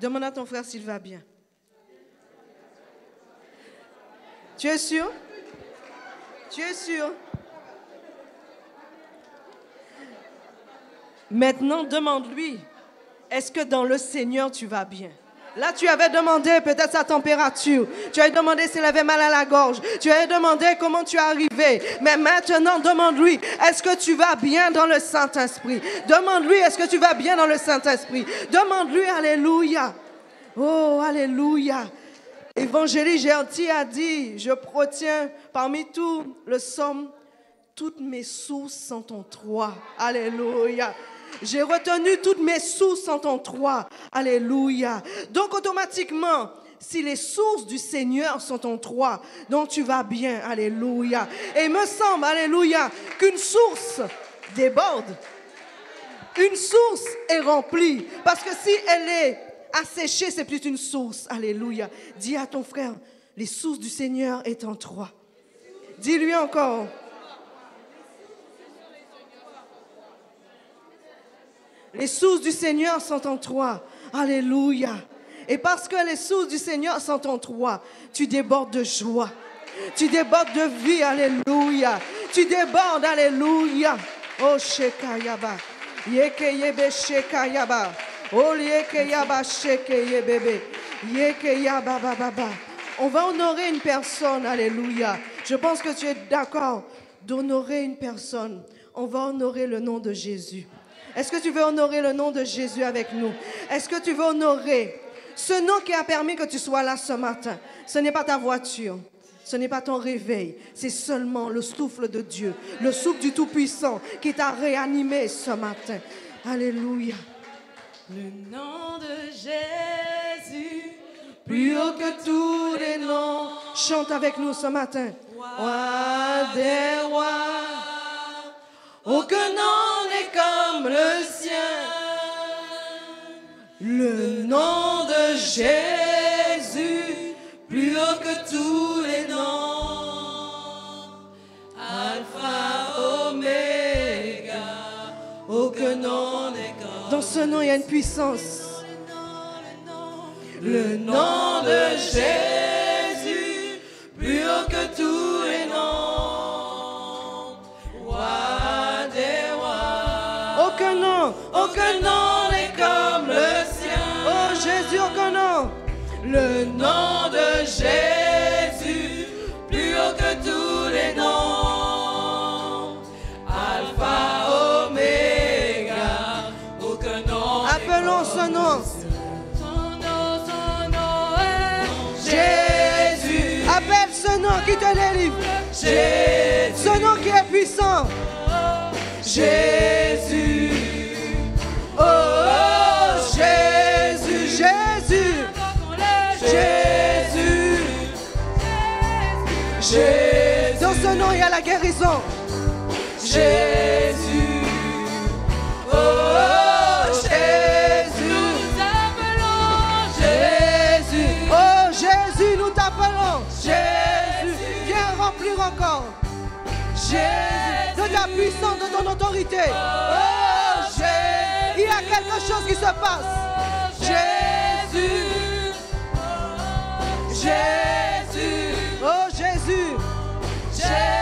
Demande à ton frère s'il va bien. Tu es sûr? Tu es sûr? Maintenant, demande-lui, est-ce que dans le Seigneur tu vas bien? Là, tu avais demandé peut-être sa température. Tu avais demandé s'il avait mal à la gorge. Tu avais demandé comment tu es arrivé. Mais maintenant, demande-lui, est-ce que tu vas bien dans le Saint-Esprit? Demande-lui, est-ce que tu vas bien dans le Saint-Esprit? Demande-lui, Alléluia. Oh, Alléluia. Évangéliste Gentil a dit, je retiens parmi tout le somme, toutes mes sources sont en toi. Alléluia. J'ai retenu toutes mes sources en ton toi. Alléluia. Donc automatiquement, si les sources du Seigneur sont en toi, donc tu vas bien. Alléluia. Et il me semble, alléluia, qu'une source déborde. Une source est remplie. Parce que si elle est asséchée, c'est plus une source. Alléluia. Dis à ton frère, les sources du Seigneur est en toi. Dis-lui encore. Les sources du Seigneur sont en toi. Alléluia. Et parce que les sources du Seigneur sont en toi, tu débordes de joie. Tu débordes de vie. Alléluia. Tu débordes. Alléluia. Oh, Shekayaba. Yeke yebe Shekayaba. Oh, Yeke yaba Sheke bébé. Yeke yaba baba. On va honorer une personne. Alléluia. Je pense que tu es d'accord d'honorer une personne. On va honorer le nom de Jésus. Est-ce que tu veux honorer le nom de Jésus avec nous? Est-ce que tu veux honorer ce nom qui a permis que tu sois là ce matin? Ce n'est pas ta voiture. Ce n'est pas ton réveil, c'est seulement le souffle de Dieu, le souffle du Tout-Puissant qui t'a réanimé ce matin. Alléluia. Le nom de Jésus, plus haut que tous les noms. Chante avec nous ce matin. Roi des rois, aucun nom n'est comme le sien. Le nom de Jésus, plus haut que tous les noms. Alpha, Oméga, aucun nom n'est comme Dans ce nom, il y a une puissance. le nom de Jésus, plus haut que tous Aucun nom. aucun nom n'est comme le sien. Oh Jésus, aucun nom. Le nom de Jésus, plus haut que tous les noms. Alpha, Oméga, aucun nom Appelons ce nom. Son nom, son nom est Jésus. Appelle ce nom qui te délivre. Jésus. Ce nom qui est puissant. Jésus. Jésus. Dans ce nom, il y a la guérison. Jésus. Oh, oh, Jésus. Nous appelons Jésus. Oh Jésus, nous t'appelons. Jésus. Viens remplir encore. Jésus. De ta puissance, de ton autorité. Oh, Jésus. Il y a quelque chose qui se passe. Jésus. Jésus. Oh Jésus. Jésus.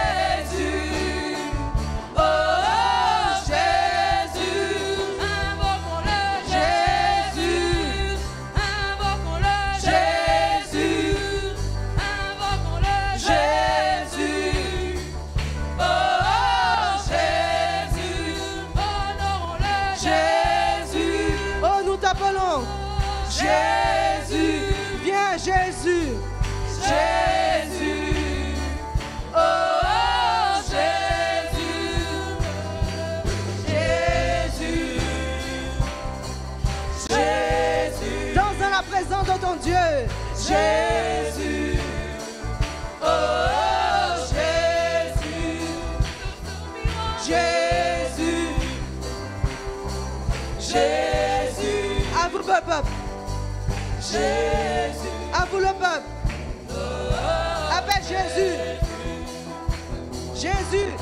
Jésus. À vous le peuple. Appelle Jésus. Jésus.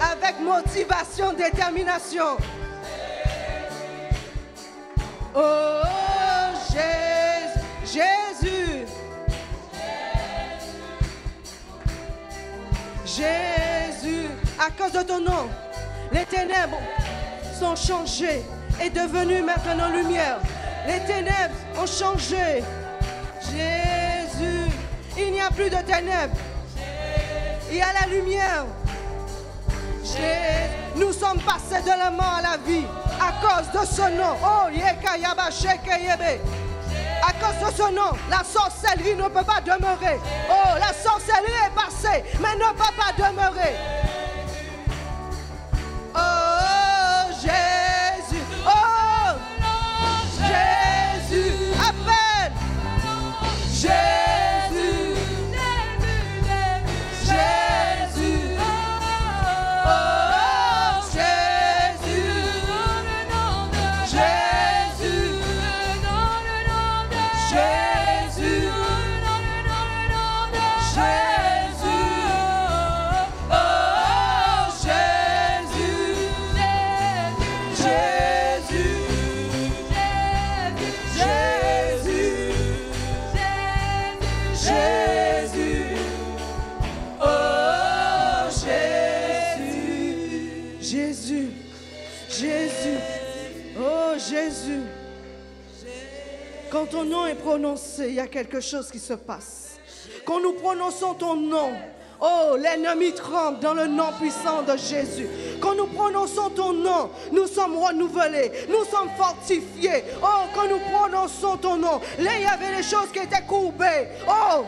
Avec motivation, détermination. Oh Jésus, Jésus. Jésus, à cause de ton nom, les ténèbres sont changées et devenues maintenant lumière. Les ténèbres ont changé. Jésus, il n'y a plus de ténèbres. Il y a la lumière. Nous sommes passés de la mort à la vie à cause de ce nom. Oh. À cause de ce nom, la sorcellerie ne peut pas demeurer. Oh, la sorcellerie est passée, mais ne peut pas demeurer. Nom est prononcé, il y a quelque chose qui se passe. Quand nous prononçons ton nom, oh, l'ennemi tremble dans le nom puissant de Jésus. Quand nous prononçons ton nom, nous sommes renouvelés, nous sommes fortifiés. Oh, quand nous prononçons ton nom, là, il y avait des choses qui étaient courbées. Oh,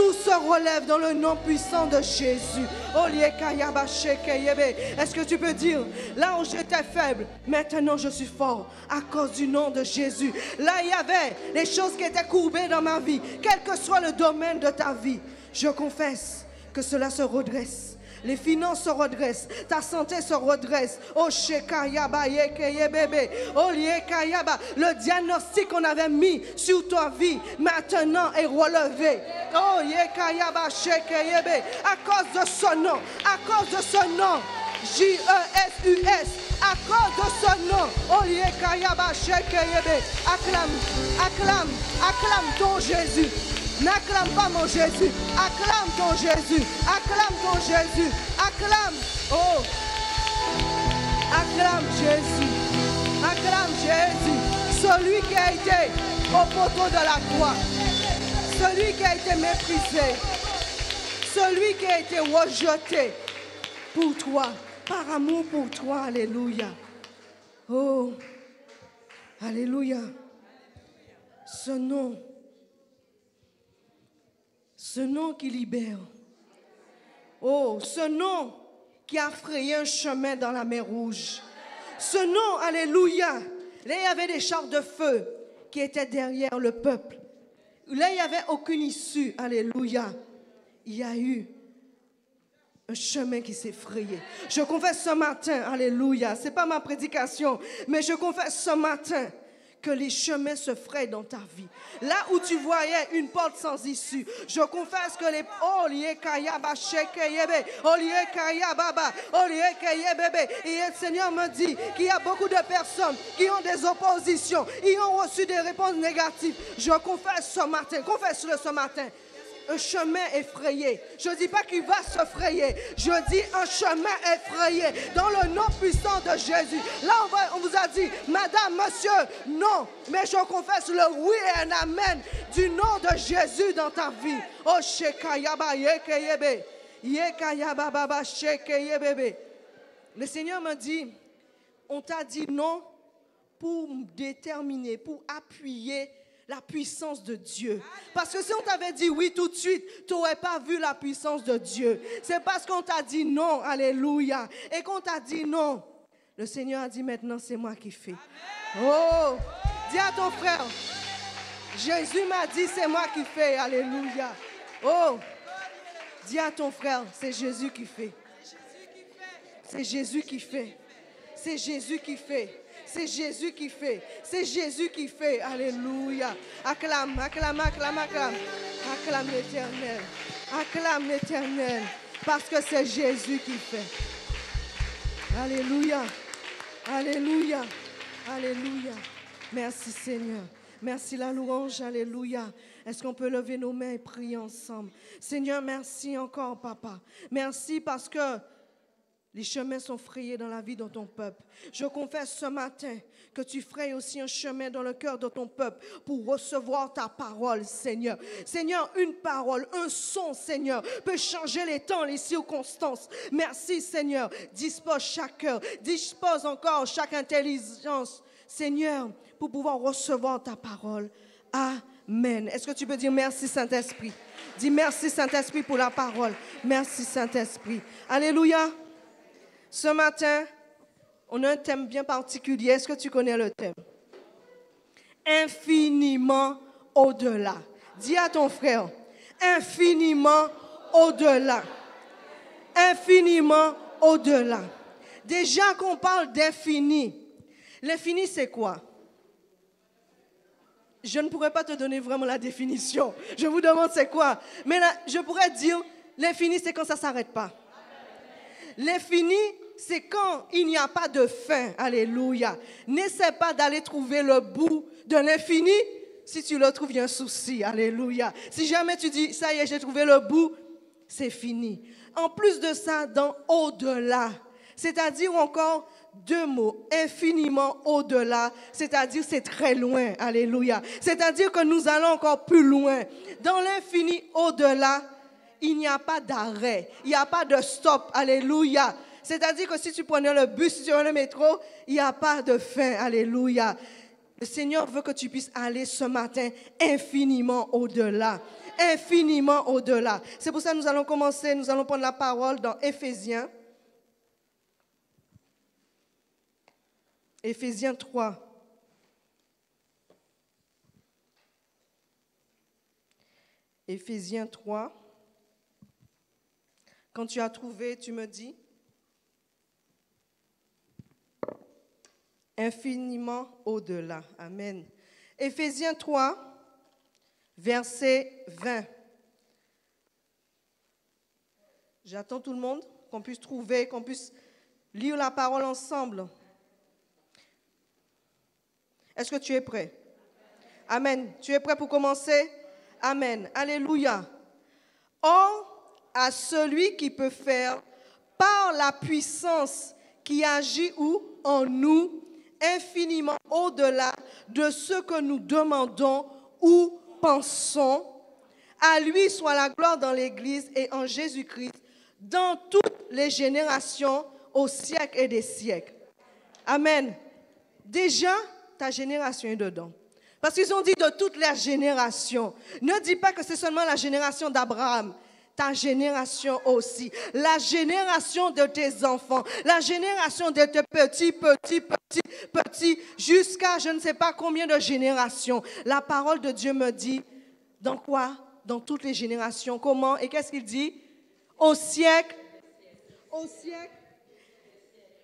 tout se relève dans le nom puissant de Jésus. Oh. Est-ce que tu peux dire, là où j'étais faible, maintenant je suis fort à cause du nom de Jésus. Là, il y avait des choses qui étaient courbées dans ma vie, quel que soit le domaine de ta vie. Je confesse que cela se redresse. Les finances se redressent, ta santé se redresse. Oh, shekayaba yekeyebebe. Oh, liekayaba. Le diagnostic qu'on avait mis sur ta vie maintenant est relevé. Oh, yekayaba shekeyebe. À cause de ce nom, à cause de ce nom. J-E-S-U-S. À cause de ce nom. Oh, yekayaba shekeyebe. Acclame, acclame, acclame ton Jésus. N'acclame pas mon Jésus. Acclame ton Jésus. Acclame ton Jésus. Acclame. Oh. Acclame Jésus. Acclame Jésus. Celui qui a été au poteau de la croix. Celui qui a été méprisé. Celui qui a été rejeté pour toi. Par amour pour toi. Alléluia. Oh. Alléluia. Ce nom ce nom qui libère. Oh, ce nom qui a frayé un chemin dans la mer rouge. Ce nom, alléluia. Là, il y avait des chars de feu qui étaient derrière le peuple. Là, il n'y avait aucune issue. Alléluia. Il y a eu un chemin qui s'est frayé. Je confesse ce matin, alléluia. Ce n'est pas ma prédication, mais je confesse ce matin que les chemins se frayent dans ta vie. Là où tu voyais une porte sans issue, je confesse que les oh. Et le Seigneur me dit qu'il y a beaucoup de personnes qui ont des oppositions, ils ont reçu des réponses négatives. Je confesse ce matin, confesse-le ce matin un chemin effrayé. Je ne dis pas qu'il va se frayer. Je dis un chemin effrayé dans le nom puissant de Jésus. Là, on, vous a dit, Madame, Monsieur, non. Mais je confesse le oui et un amen du nom de Jésus dans ta vie. Oh. Le Seigneur me dit, on t'a dit non pour déterminer, pour appuyer la puissance de Dieu. Parce que si on t'avait dit oui tout de suite, tu n'aurais pas vu la puissance de Dieu. C'est parce qu'on t'a dit non, alléluia, et qu'on t'a dit non. Le Seigneur a dit maintenant, c'est moi qui fais. Oh, dis à ton frère, Jésus m'a dit, c'est moi qui fais, alléluia. Oh, dis à ton frère, c'est Jésus qui fait. C'est Jésus qui fait. C'est Jésus qui fait. C'est Jésus qui fait. C'est Jésus qui fait. Alléluia. Acclame, acclame, acclame, acclame. Acclame l'éternel. Acclame l'éternel. Parce que c'est Jésus qui fait. Alléluia. Alléluia. Alléluia. Merci Seigneur. Merci la louange. Alléluia. Est-ce qu'on peut lever nos mains et prier ensemble? Seigneur, merci encore, Papa. Merci parce que les chemins sont frayés dans la vie de ton peuple. Je confesse ce matin que tu frayes aussi un chemin dans le cœur de ton peuple pour recevoir ta parole, Seigneur. Seigneur, une parole, un son, Seigneur, peut changer les temps, les circonstances. Merci, Seigneur. Dispose chaque cœur, dispose encore chaque intelligence, Seigneur, pour pouvoir recevoir ta parole. Amen. Est-ce que tu peux dire merci, Saint-Esprit? Dis merci, Saint-Esprit, pour la parole. Merci, Saint-Esprit. Alléluia. Ce matin, on a un thème bien particulier. Est-ce que tu connais le thème? Infiniment au-delà. Dis à ton frère, infiniment au-delà. Infiniment au-delà. Déjà qu'on parle d'infini, l'infini c'est quoi? Je ne pourrais pas te donner vraiment la définition. Je vous demande c'est quoi? Mais je pourrais dire, l'infini c'est quand ça ne s'arrête pas. L'infini, c'est quand il n'y a pas de fin. Alléluia. N'essaie pas d'aller trouver le bout de l'infini. Si tu le trouves, il y a un souci. Alléluia. Si jamais tu dis, ça y est, j'ai trouvé le bout, c'est fini. En plus de ça, dans au-delà, c'est-à-dire encore deux mots, infiniment au-delà, c'est-à-dire c'est très loin, alléluia. C'est-à-dire que nous allons encore plus loin. Dans l'infini au-delà, il n'y a pas d'arrêt, il n'y a pas de stop. Alléluia. C'est-à-dire que si tu prenais le bus, si tu prenais le métro, il n'y a pas de fin. Alléluia. Le Seigneur veut que tu puisses aller ce matin infiniment au-delà. Infiniment au-delà. C'est pour ça que nous allons commencer, nous allons prendre la parole dans Éphésiens. Éphésiens 3. Éphésiens 3. Quand tu as trouvé, tu me dis infiniment au-delà. Amen. Éphésiens 3, verset 20. J'attends tout le monde qu'on puisse trouver, qu'on puisse lire la parole ensemble. Est-ce que tu es prêt? Amen. Tu es prêt pour commencer? Amen. Alléluia. À celui qui peut faire par la puissance qui agit où? En nous infiniment au-delà de ce que nous demandons ou pensons. À lui soit la gloire dans l'Église et en Jésus-Christ, dans toutes les générations, au siècle et des siècles. Amen. Déjà, ta génération est dedans. Parce qu'ils ont dit de toutes les générations. Ne dis pas que c'est seulement la génération d'Abraham ta génération aussi, la génération de tes enfants, la génération de tes petits, petits, petits, petits, jusqu'à je ne sais pas combien de générations. La parole de Dieu me dit, dans quoi? Dans toutes les générations. Comment? Et qu'est-ce qu'il dit? Au siècle. Au siècle.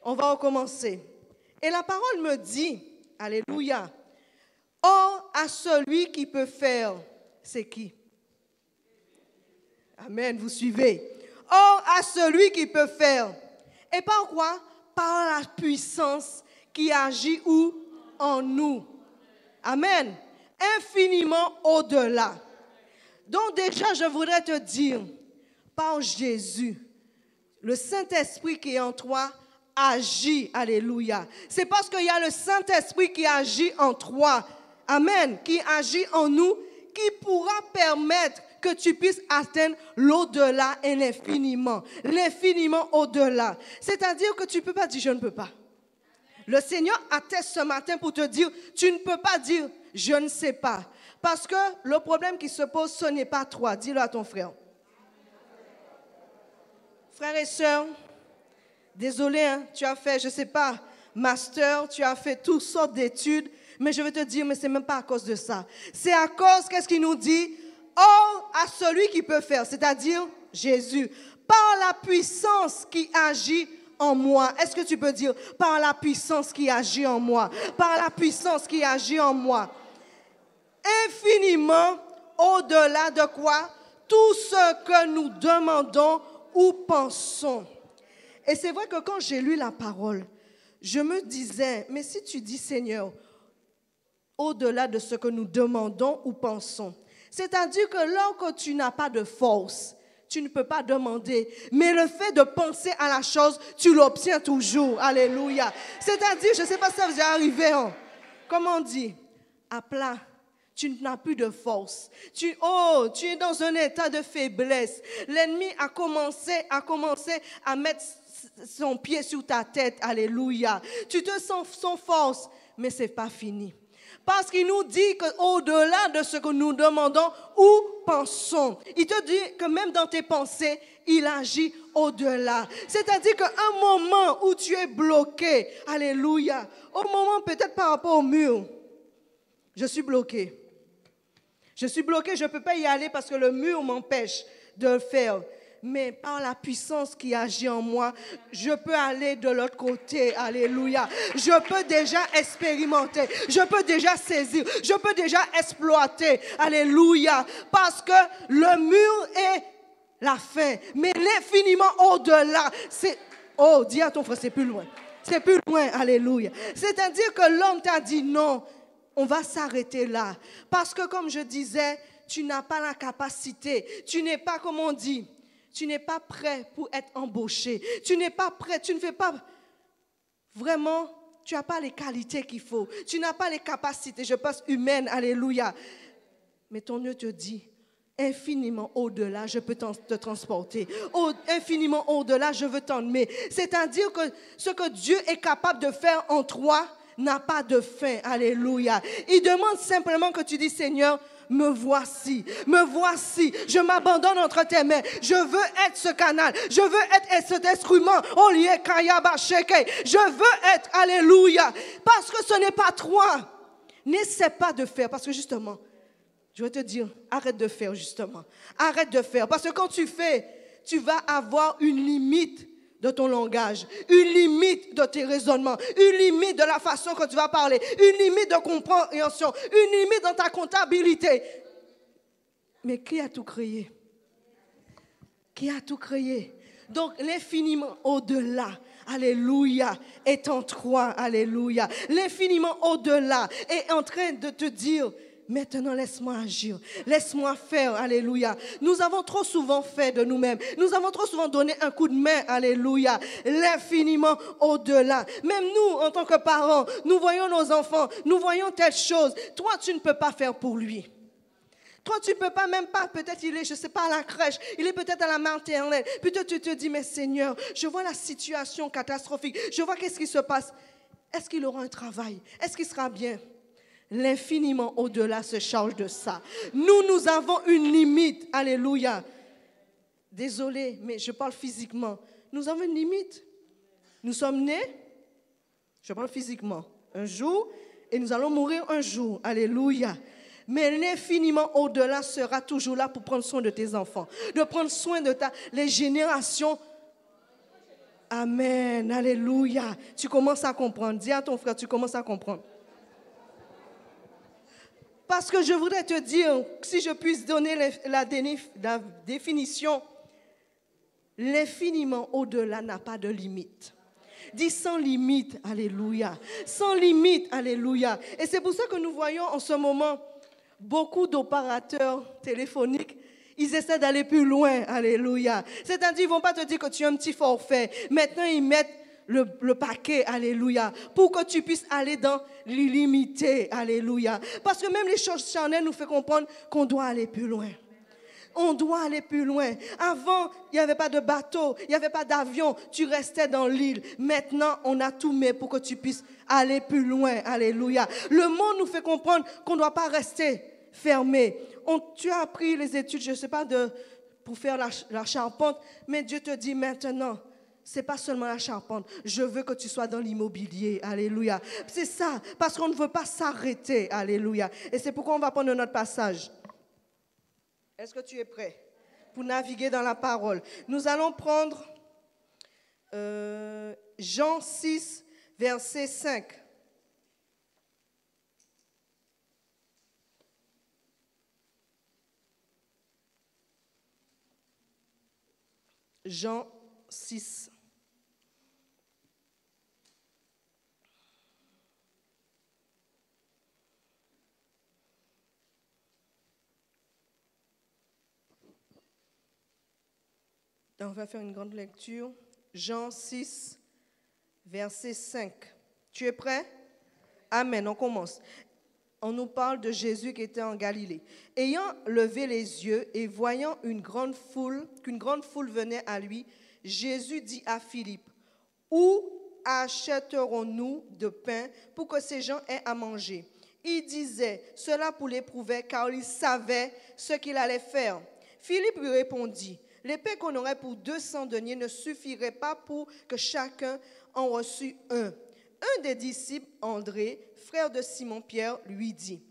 On va recommencer. Et la parole me dit, Alléluia, Or à celui qui peut faire, c'est qui Amen, vous suivez. Or à celui qui peut faire. Et par quoi? Par la puissance qui agit où? En nous. Amen. Infiniment au-delà. Donc déjà, je voudrais te dire, par Jésus, le Saint-Esprit qui est en toi agit. Alléluia. C'est parce qu'il y a le Saint-Esprit qui agit en toi. Amen. Qui agit en nous, qui pourra permettre que tu puisses atteindre l'au-delà et l'infiniment. L'infiniment au-delà. C'est-à-dire que tu ne peux pas dire je ne peux pas. Le Seigneur atteste ce matin pour te dire, tu ne peux pas dire je ne sais pas. Parce que le problème qui se pose, ce n'est pas toi. Dis-le à ton frère. Frères et sœurs, désolé, hein, tu as fait, je ne sais pas, master, tu as fait toutes sortes d'études, mais je vais te dire, mais ce n'est même pas à cause de ça. C'est à cause, qu'est-ce qu'il nous dit? Or, à celui qui peut faire, c'est-à-dire Jésus, par la puissance qui agit en moi. Est-ce que tu peux dire par la puissance qui agit en moi Par la puissance qui agit en moi. Infiniment au-delà de quoi? Tout ce que nous demandons ou pensons. Et c'est vrai que quand j'ai lu la parole, je me disais, mais si tu dis Seigneur, au-delà de ce que nous demandons ou pensons, c'est-à-dire que lorsque tu n'as pas de force, tu ne peux pas demander. Mais le fait de penser à la chose, tu l'obtiens toujours. Alléluia. C'est-à-dire, je ne sais pas si ça vous est arrivé. Hein. Comment on dit? À plat. Tu n'as plus de force. Tu, oh, tu es dans un état de faiblesse. L'ennemi a commencé, a commencé à mettre son pied sur ta tête. Alléluia. Tu te sens sans force, mais c'est pas fini. Parce qu'il nous dit qu'au-delà de ce que nous demandons ou pensons, il te dit que même dans tes pensées, il agit au-delà. C'est-à-dire qu'à un moment où tu es bloqué, alléluia, au moment peut-être par rapport au mur, je suis bloqué. Je suis bloqué, je ne peux pas y aller parce que le mur m'empêche de le faire mais par la puissance qui agit en moi, je peux aller de l'autre côté. Alléluia. Je peux déjà expérimenter, je peux déjà saisir, je peux déjà exploiter. Alléluia. Parce que le mur est la fin, mais l'infiniment au-delà, c'est... Oh, dis à ton frère, c'est plus loin. C'est plus loin, alléluia. C'est-à-dire que l'homme t'a dit non, on va s'arrêter là. Parce que comme je disais, tu n'as pas la capacité, tu n'es pas, comme on dit, tu n'es pas prêt pour être embauché. Tu n'es pas prêt, tu ne fais pas vraiment, tu n'as pas les qualités qu'il faut. Tu n'as pas les capacités, je pense, humaines, alléluia. Mais ton Dieu te dit, infiniment au-delà, je peux te transporter. infiniment au-delà, je veux t'emmener. C'est-à-dire que ce que Dieu est capable de faire en toi n'a pas de fin. Alléluia. Il demande simplement que tu dis, Seigneur, me voici, me voici, je m'abandonne entre tes mains, je veux être ce canal, je veux être cet instrument, je veux être, alléluia, parce que ce n'est pas toi. N'essaie pas de faire, parce que justement, je vais te dire, arrête de faire justement, arrête de faire, parce que quand tu fais, tu vas avoir une limite de ton langage, une limite de tes raisonnements, une limite de la façon que tu vas parler, une limite de compréhension, une limite dans ta comptabilité. Mais qui a tout créé? Qui a tout créé? Donc l'infiniment au-delà, Alléluia, est en toi, Alléluia. L'infiniment au-delà est en train de te dire, Maintenant, laisse-moi agir. Laisse-moi faire. Alléluia. Nous avons trop souvent fait de nous-mêmes. Nous avons trop souvent donné un coup de main. Alléluia. L'infiniment au-delà. Même nous, en tant que parents, nous voyons nos enfants. Nous voyons telle chose. Toi, tu ne peux pas faire pour lui. Toi, tu ne peux pas, même pas, peut-être il est, je ne sais pas, à la crèche, il est peut-être à la maternelle. Peut-être tu te dis, mais Seigneur, je vois la situation catastrophique, je vois qu'est-ce qui se passe. Est-ce qu'il aura un travail? Est-ce qu'il sera bien? L'infiniment au-delà se charge de ça. Nous, nous avons une limite. Alléluia. Désolé, mais je parle physiquement. Nous avons une limite. Nous sommes nés, je parle physiquement, un jour, et nous allons mourir un jour. Alléluia. Mais l'infiniment au-delà sera toujours là pour prendre soin de tes enfants, de prendre soin de ta, les générations. Amen. Alléluia. Tu commences à comprendre. Dis à ton frère, tu commences à comprendre. Parce que je voudrais te dire, si je puisse donner la, définition, l'infiniment au-delà n'a pas de limite. Dis sans limite, alléluia. Sans limite, alléluia. Et c'est pour ça que nous voyons en ce moment beaucoup d'opérateurs téléphoniques ils essaient d'aller plus loin, alléluia. C'est-à-dire, ils ne vont pas te dire que tu as un petit forfait. Maintenant, ils mettent le, paquet, alléluia, pour que tu puisses aller dans l'illimité, alléluia. Parce que même les choses charnelles nous font comprendre qu'on doit aller plus loin. On doit aller plus loin. Avant, il n'y avait pas de bateau, il n'y avait pas d'avion, tu restais dans l'île. Maintenant, on a tout mis pour que tu puisses aller plus loin. Alléluia. Le monde nous fait comprendre qu'on ne doit pas rester fermé. On, tu as appris les études, je ne sais pas, de, pour faire la charpente, mais Dieu te dit maintenant, c'est pas seulement la charpente. Je veux que tu sois dans l'immobilier. Alléluia. C'est ça, parce qu'on ne veut pas s'arrêter. Alléluia. Et c'est pourquoi on va prendre notre passage. Est-ce que tu es prêt pour naviguer dans la parole? Nous allons prendre euh, Jean 6, verset 5. Jean 6, On va faire une grande lecture. Jean 6, verset 5. Tu es prêt? Amen, on commence. On nous parle de Jésus qui était en Galilée. Ayant levé les yeux et voyant une grande foule, qu'une grande foule venait à lui, Jésus dit à Philippe, Où achèterons-nous de pain pour que ces gens aient à manger? Il disait cela pour l'éprouver car il savait ce qu'il allait faire. Philippe lui répondit, L'épée qu'on aurait pour 200 deniers ne suffirait pas pour que chacun en reçût un. Un des disciples, André, frère de Simon-Pierre, lui dit,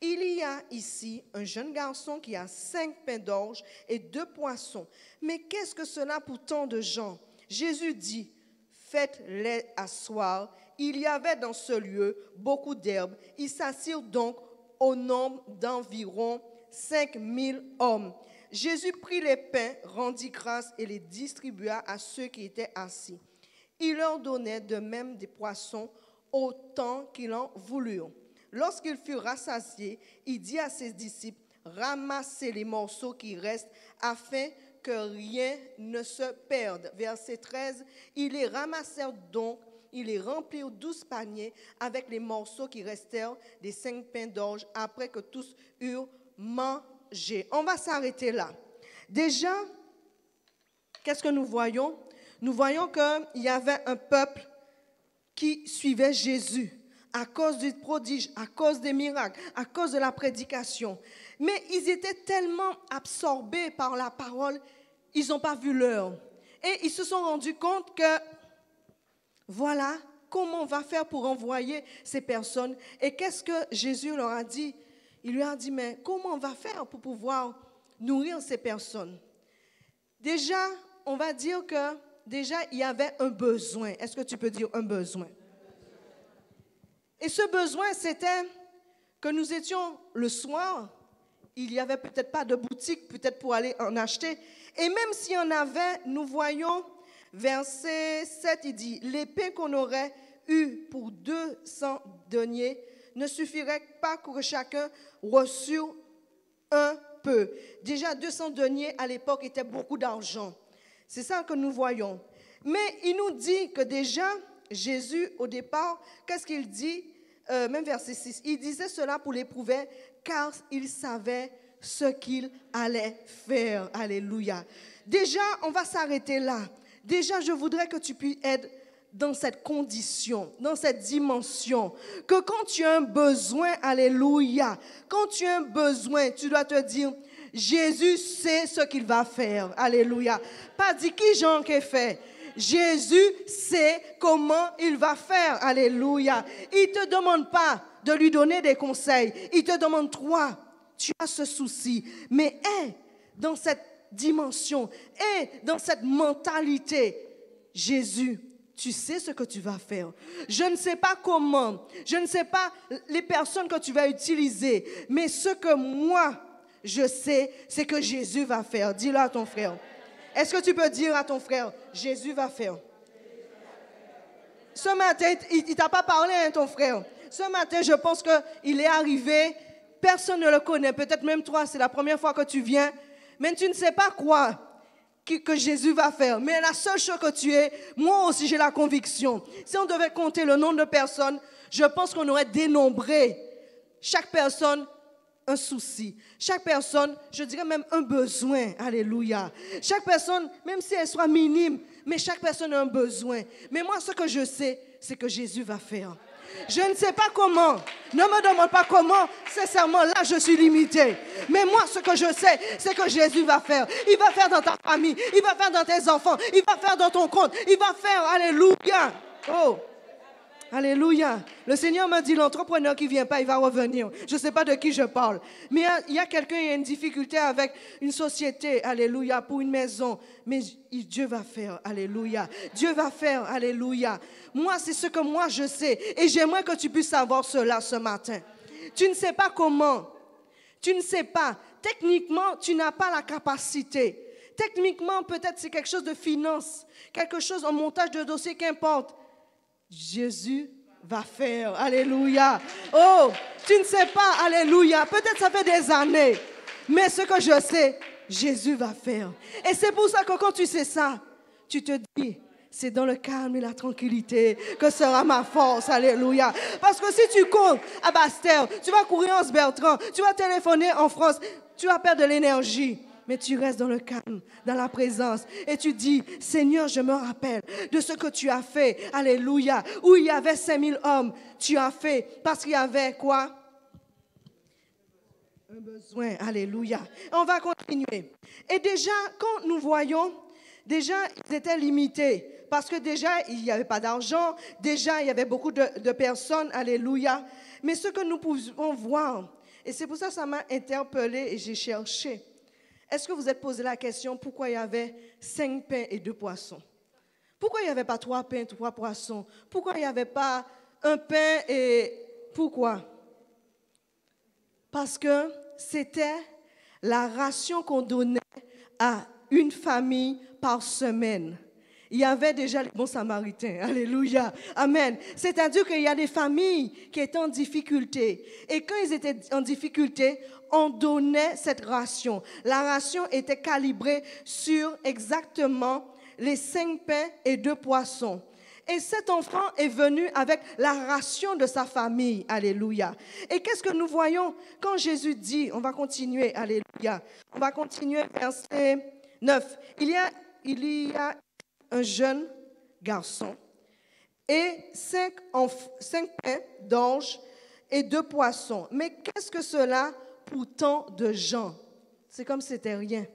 Il y a ici un jeune garçon qui a cinq pains d'orge et deux poissons. Mais qu'est-ce que cela pour tant de gens Jésus dit, Faites-les asseoir. Il y avait dans ce lieu beaucoup d'herbes. Ils s'assirent donc au nombre d'environ cinq mille hommes. Jésus prit les pains, rendit grâce et les distribua à ceux qui étaient assis. Il leur donnait de même des poissons autant qu'ils en voulurent. Lorsqu'ils furent rassasiés, il dit à ses disciples, ramassez les morceaux qui restent afin que rien ne se perde. Verset 13, ils les ramassèrent donc, ils les remplirent douze paniers avec les morceaux qui restèrent des cinq pains d'orge après que tous eurent mangé. On va s'arrêter là. Déjà, qu'est-ce que nous voyons? Nous voyons qu'il y avait un peuple qui suivaient Jésus à cause du prodige, à cause des miracles, à cause de la prédication. Mais ils étaient tellement absorbés par la parole, ils n'ont pas vu l'heure. Et ils se sont rendus compte que, voilà, comment on va faire pour envoyer ces personnes Et qu'est-ce que Jésus leur a dit? Il lui a dit, mais comment on va faire pour pouvoir nourrir ces personnes? Déjà, on va dire que déjà, il y avait un besoin. Est-ce que tu peux dire un besoin? Et ce besoin, c'était que nous étions le soir, il n'y avait peut-être pas de boutique, peut-être pour aller en acheter. Et même s'il y en avait, nous voyons, verset 7, il dit, l'épée qu'on aurait eue pour 200 deniers ne suffirait pas que chacun reçût un peu. Déjà, 200 deniers à l'époque était beaucoup d'argent. C'est ça que nous voyons. Mais il nous dit que déjà, Jésus, au départ, qu'est-ce qu'il dit? Euh, Même verset 6, il disait cela pour l'éprouver, car il savait ce qu'il allait faire. Alléluia. Déjà, on va s'arrêter là. Déjà, je voudrais que tu puisses être dans cette condition, dans cette dimension, que quand tu as un besoin, alléluia, quand tu as un besoin, tu dois te dire, Jésus sait ce qu'il va faire. Alléluia. Pas dit qui Jean qui fait. Jésus sait comment il va faire. Alléluia. Il te demande pas de lui donner des conseils. Il te demande, toi, tu as ce souci. Mais est dans cette dimension, et dans cette mentalité. Jésus, tu sais ce que tu vas faire. Je ne sais pas comment, je ne sais pas les personnes que tu vas utiliser, mais ce que moi, je sais, c'est que Jésus va faire. Dis-le à ton frère. Est-ce que tu peux dire à ton frère, Jésus va faire? Ce matin, il ne t'a pas parlé, hein, ton frère. Ce matin, je pense qu'il est arrivé, personne ne le connaît, peut-être même toi, c'est la première fois que tu viens, mais tu ne sais pas quoi que Jésus va faire. Mais la seule chose que tu es, moi aussi j'ai la conviction. Si on devait compter le nombre de personnes, je pense qu'on aurait dénombré chaque personne un souci. Chaque personne, je dirais même un besoin. Alléluia. Chaque personne, même si elle soit minime, mais chaque personne a un besoin. Mais moi, ce que je sais, c'est que Jésus va faire. Je ne sais pas comment. Ne me demande pas comment. Sincèrement, là, je suis limité. Mais moi, ce que je sais, c'est que Jésus va faire. Il va faire dans ta famille. Il va faire dans tes enfants. Il va faire dans ton compte. Il va faire. Alléluia. Oh. Alléluia. Le Seigneur m'a dit, l'entrepreneur qui ne vient pas, il va revenir. Je ne sais pas de qui je parle. Mais il y a, quelqu'un qui a une difficulté avec une société, alléluia, pour une maison. Mais Dieu va faire, alléluia. Dieu va faire, alléluia. Moi, c'est ce que moi je sais. Et j'aimerais que tu puisses savoir cela ce matin. Tu ne sais pas comment. Tu ne sais pas. Techniquement, tu n'as pas la capacité. Techniquement, peut-être c'est quelque chose de finance, quelque chose en montage de dossier, qu'importe. Jésus va faire. Alléluia. Oh, tu ne sais pas, alléluia. Peut-être ça fait des années. Mais ce que je sais, Jésus va faire. Et c'est pour ça que quand tu sais ça, tu te dis, c'est dans le calme et la tranquillité que sera ma force. Alléluia. Parce que si tu cours à Bastère, tu vas courir en Bertrand, tu vas téléphoner en France, tu vas perdre de l'énergie. Mais tu restes dans le calme, dans la présence. Et tu dis, Seigneur, je me rappelle de ce que tu as fait. Alléluia. Où il y avait 5000 hommes, tu as fait. Parce qu'il y avait quoi? Un besoin. Alléluia. On va continuer. Et déjà, quand nous voyons, déjà, ils étaient limités parce que déjà, il n'y avait pas d'argent, déjà, il y avait beaucoup de, personnes, alléluia. Mais ce que nous pouvons voir, et c'est pour ça que ça m'a interpellé et j'ai cherché. Est-ce que vous êtes posé la question pourquoi il y avait cinq pains et deux poissons? Pourquoi il n'y avait pas trois pains, et trois poissons? Pourquoi il n'y avait pas un pain et pourquoi? Parce que c'était la ration qu'on donnait à une famille par semaine il y avait déjà les bons samaritains. Alléluia. Amen. C'est-à-dire qu'il y a des familles qui étaient en difficulté. Et quand ils étaient en difficulté, on donnait cette ration. La ration était calibrée sur exactement les cinq pains et deux poissons. Et cet enfant est venu avec la ration de sa famille. Alléluia. Et qu'est-ce que nous voyons quand Jésus dit, on va continuer, Alléluia. On va continuer verset 9. Il y a, il y a un jeune garçon et cinq, cinq pains d'anges et deux poissons. Mais qu'est-ce que cela pour tant de gens? C'est comme si c'était rien.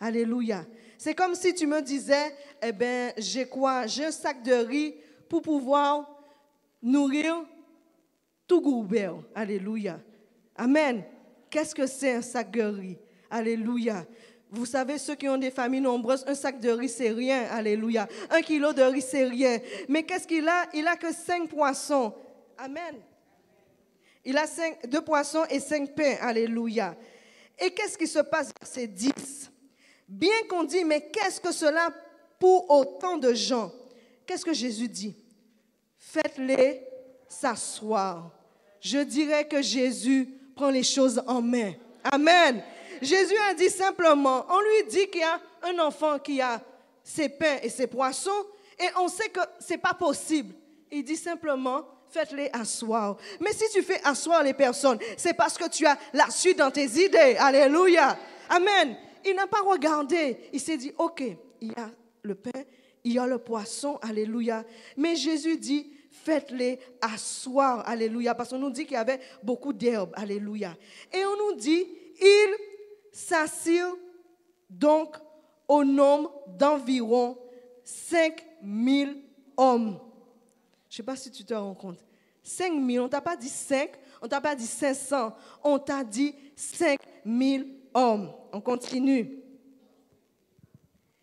Alléluia. C'est comme si tu me disais, eh bien, j'ai quoi? J'ai un sac de riz pour pouvoir nourrir tout Goubert. Alléluia. Amen. Qu'est-ce que c'est un sac de riz? Alléluia. Vous savez, ceux qui ont des familles nombreuses, un sac de riz, c'est rien. Alléluia. Un kilo de riz, c'est rien. Mais qu'est-ce qu'il a? Il a que cinq poissons. Amen. Il a cinq, deux poissons et cinq pains. Alléluia. Et qu'est-ce qui se passe C'est dix? Bien qu'on dit, mais qu'est-ce que cela pour autant de gens? Qu'est-ce que Jésus dit? Faites-les s'asseoir. Je dirais que Jésus prend les choses en main. Amen. Jésus a dit simplement, on lui dit qu'il y a un enfant qui a ses pains et ses poissons, et on sait que ce n'est pas possible. Il dit simplement, faites-les asseoir. Mais si tu fais asseoir les personnes, c'est parce que tu as la suite dans tes idées. Alléluia. Amen. Il n'a pas regardé. Il s'est dit, OK, il y a le pain, il y a le poisson. Alléluia. Mais Jésus dit, faites-les asseoir. Alléluia. Parce qu'on nous dit qu'il y avait beaucoup d'herbes. Alléluia. Et on nous dit, il s'assire donc au nombre d'environ 5000 hommes. Je ne sais pas si tu te rends compte. 5000, on ne t'a pas dit 5, on ne t'a pas dit 500, on t'a dit 5000 hommes. On continue.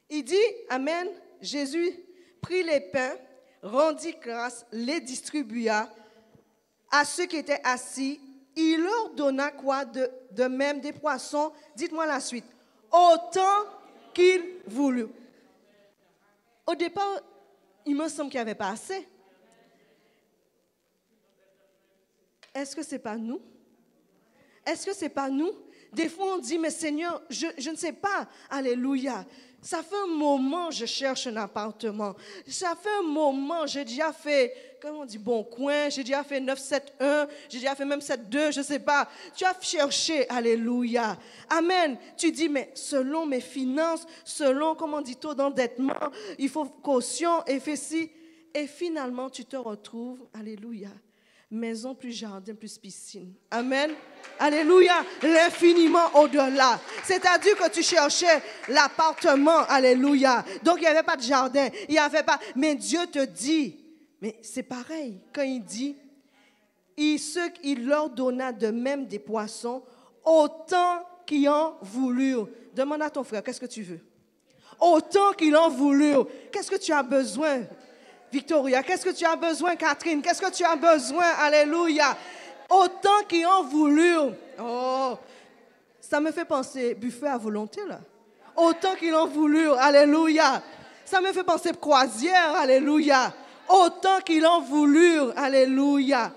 Il dit, Amen, Jésus prit les pains, rendit grâce, les distribua à ceux qui étaient assis il leur donna quoi de, même des poissons? Dites-moi la suite. Autant qu'il voulut. Au départ, il me semble qu'il n'y avait pas assez. Est-ce que ce n'est pas nous? Est-ce que ce n'est pas nous? Des fois, on dit, mais Seigneur, je, je ne sais pas. Alléluia. Ça fait un moment je cherche un appartement. Ça fait un moment, j'ai déjà fait, comment on dit, bon coin, j'ai déjà fait 971, j'ai déjà fait même 72, je ne sais pas. Tu as cherché, alléluia. Amen. Tu dis, mais selon mes finances, selon, comment on dit, taux d'endettement, il faut caution, et fais ci. Et finalement, tu te retrouves, alléluia, maison plus jardin plus piscine. Amen. Alléluia. L'infiniment au-delà. C'est-à-dire que tu cherchais l'appartement. Alléluia. Donc il n'y avait pas de jardin. Il n'y avait pas. Mais Dieu te dit. Mais c'est pareil. Quand il dit, il, ceux, il leur donna de même des poissons autant qu'ils en voulurent. Demande à ton frère, qu'est-ce que tu veux? Autant qu'ils en voulurent. Qu'est-ce que tu as besoin? Victoria, qu'est-ce que tu as besoin, Catherine? Qu'est-ce que tu as besoin? Alléluia. Autant qu'ils ont voulu. Oh, ça me fait penser buffet à volonté, là. Autant qu'ils ont voulu. Alléluia. Ça me fait penser croisière. Alléluia. Autant qu'ils ont voulu. Alléluia.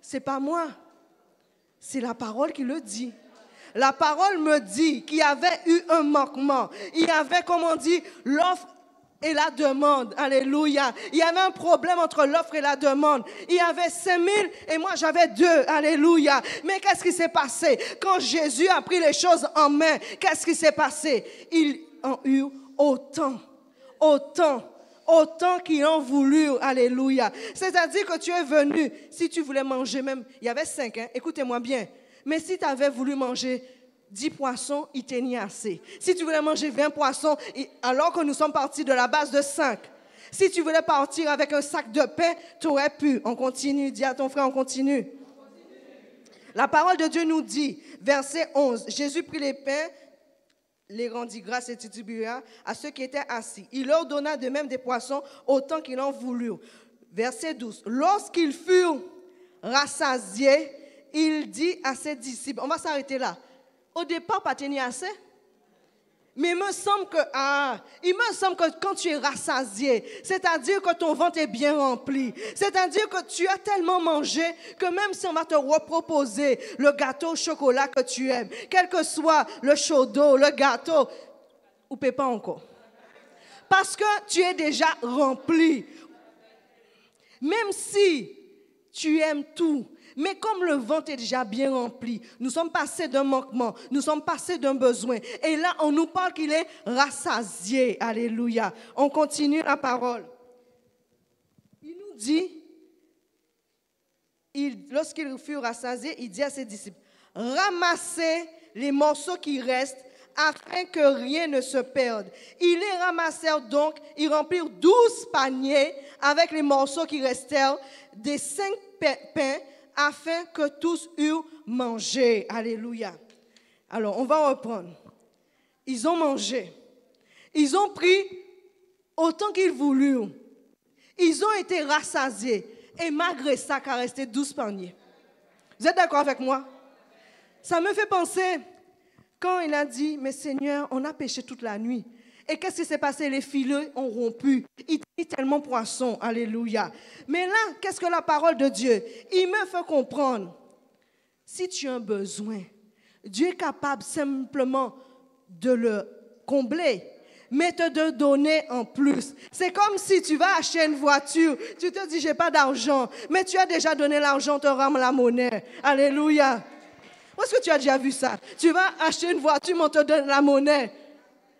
C'est pas moi. C'est la parole qui le dit. La parole me dit qu'il y avait eu un manquement. Il y avait, comme on dit, l'offre et la demande. Alléluia. Il y avait un problème entre l'offre et la demande. Il y avait 5 000 et moi j'avais deux. Alléluia. Mais qu'est-ce qui s'est passé? Quand Jésus a pris les choses en main, qu'est-ce qui s'est passé? Ils ont eu autant, autant, autant qu'ils ont voulu. Alléluia. C'est-à-dire que tu es venu, si tu voulais manger même, il y avait cinq, hein? écoutez-moi bien. Mais si tu avais voulu manger 10 poissons, il t'est assez. Si tu voulais manger 20 poissons, alors que nous sommes partis de la base de 5, si tu voulais partir avec un sac de pain, tu aurais pu. On continue, dis à ton frère, on continue. La parole de Dieu nous dit, verset 11, Jésus prit les pains, les rendit grâce et distribua à ceux qui étaient assis. Il leur donna de même des poissons autant qu'ils en voulurent. Verset 12, lorsqu'ils furent rassasiés, il dit à ses disciples, on va s'arrêter là, au départ, pas tenir assez. Mais il me semble que, ah, il me semble que quand tu es rassasié, c'est-à-dire que ton ventre est bien rempli, c'est-à-dire que tu as tellement mangé que même si on va te reproposer le gâteau au chocolat que tu aimes, quel que soit le chaud d'eau, le gâteau, ou pas encore. Parce que tu es déjà rempli. Même si tu aimes tout, mais comme le ventre est déjà bien rempli, nous sommes passés d'un manquement, nous sommes passés d'un besoin. Et là, on nous parle qu'il est rassasié. Alléluia. On continue la parole. Il nous dit, lorsqu'il fut rassasié, il dit à ses disciples, ramassez les morceaux qui restent afin que rien ne se perde. Ils les ramassèrent donc, ils remplirent douze paniers avec les morceaux qui restèrent, des cinq pains afin que tous eurent mangé. Alléluia. Alors, on va reprendre. Ils ont mangé. Ils ont pris autant qu'ils voulurent. Ils ont été rassasiés. Et malgré ça, il a resté douze paniers. Vous êtes d'accord avec moi? Ça me fait penser quand il a dit, mais Seigneur, on a pêché toute la nuit. Et qu'est-ce qui s'est passé? Les filets ont rompu. Il dit tellement poisson. Alléluia. Mais là, qu'est-ce que la parole de Dieu? Il me fait comprendre. Si tu as un besoin, Dieu est capable simplement de le combler mais te donner en plus. C'est comme si tu vas acheter une voiture, tu te dis, j'ai pas d'argent, mais tu as déjà donné l'argent, te rame la monnaie. Alléluia. Où est-ce que tu as déjà vu ça? Tu vas acheter une voiture, mais on te donne la monnaie.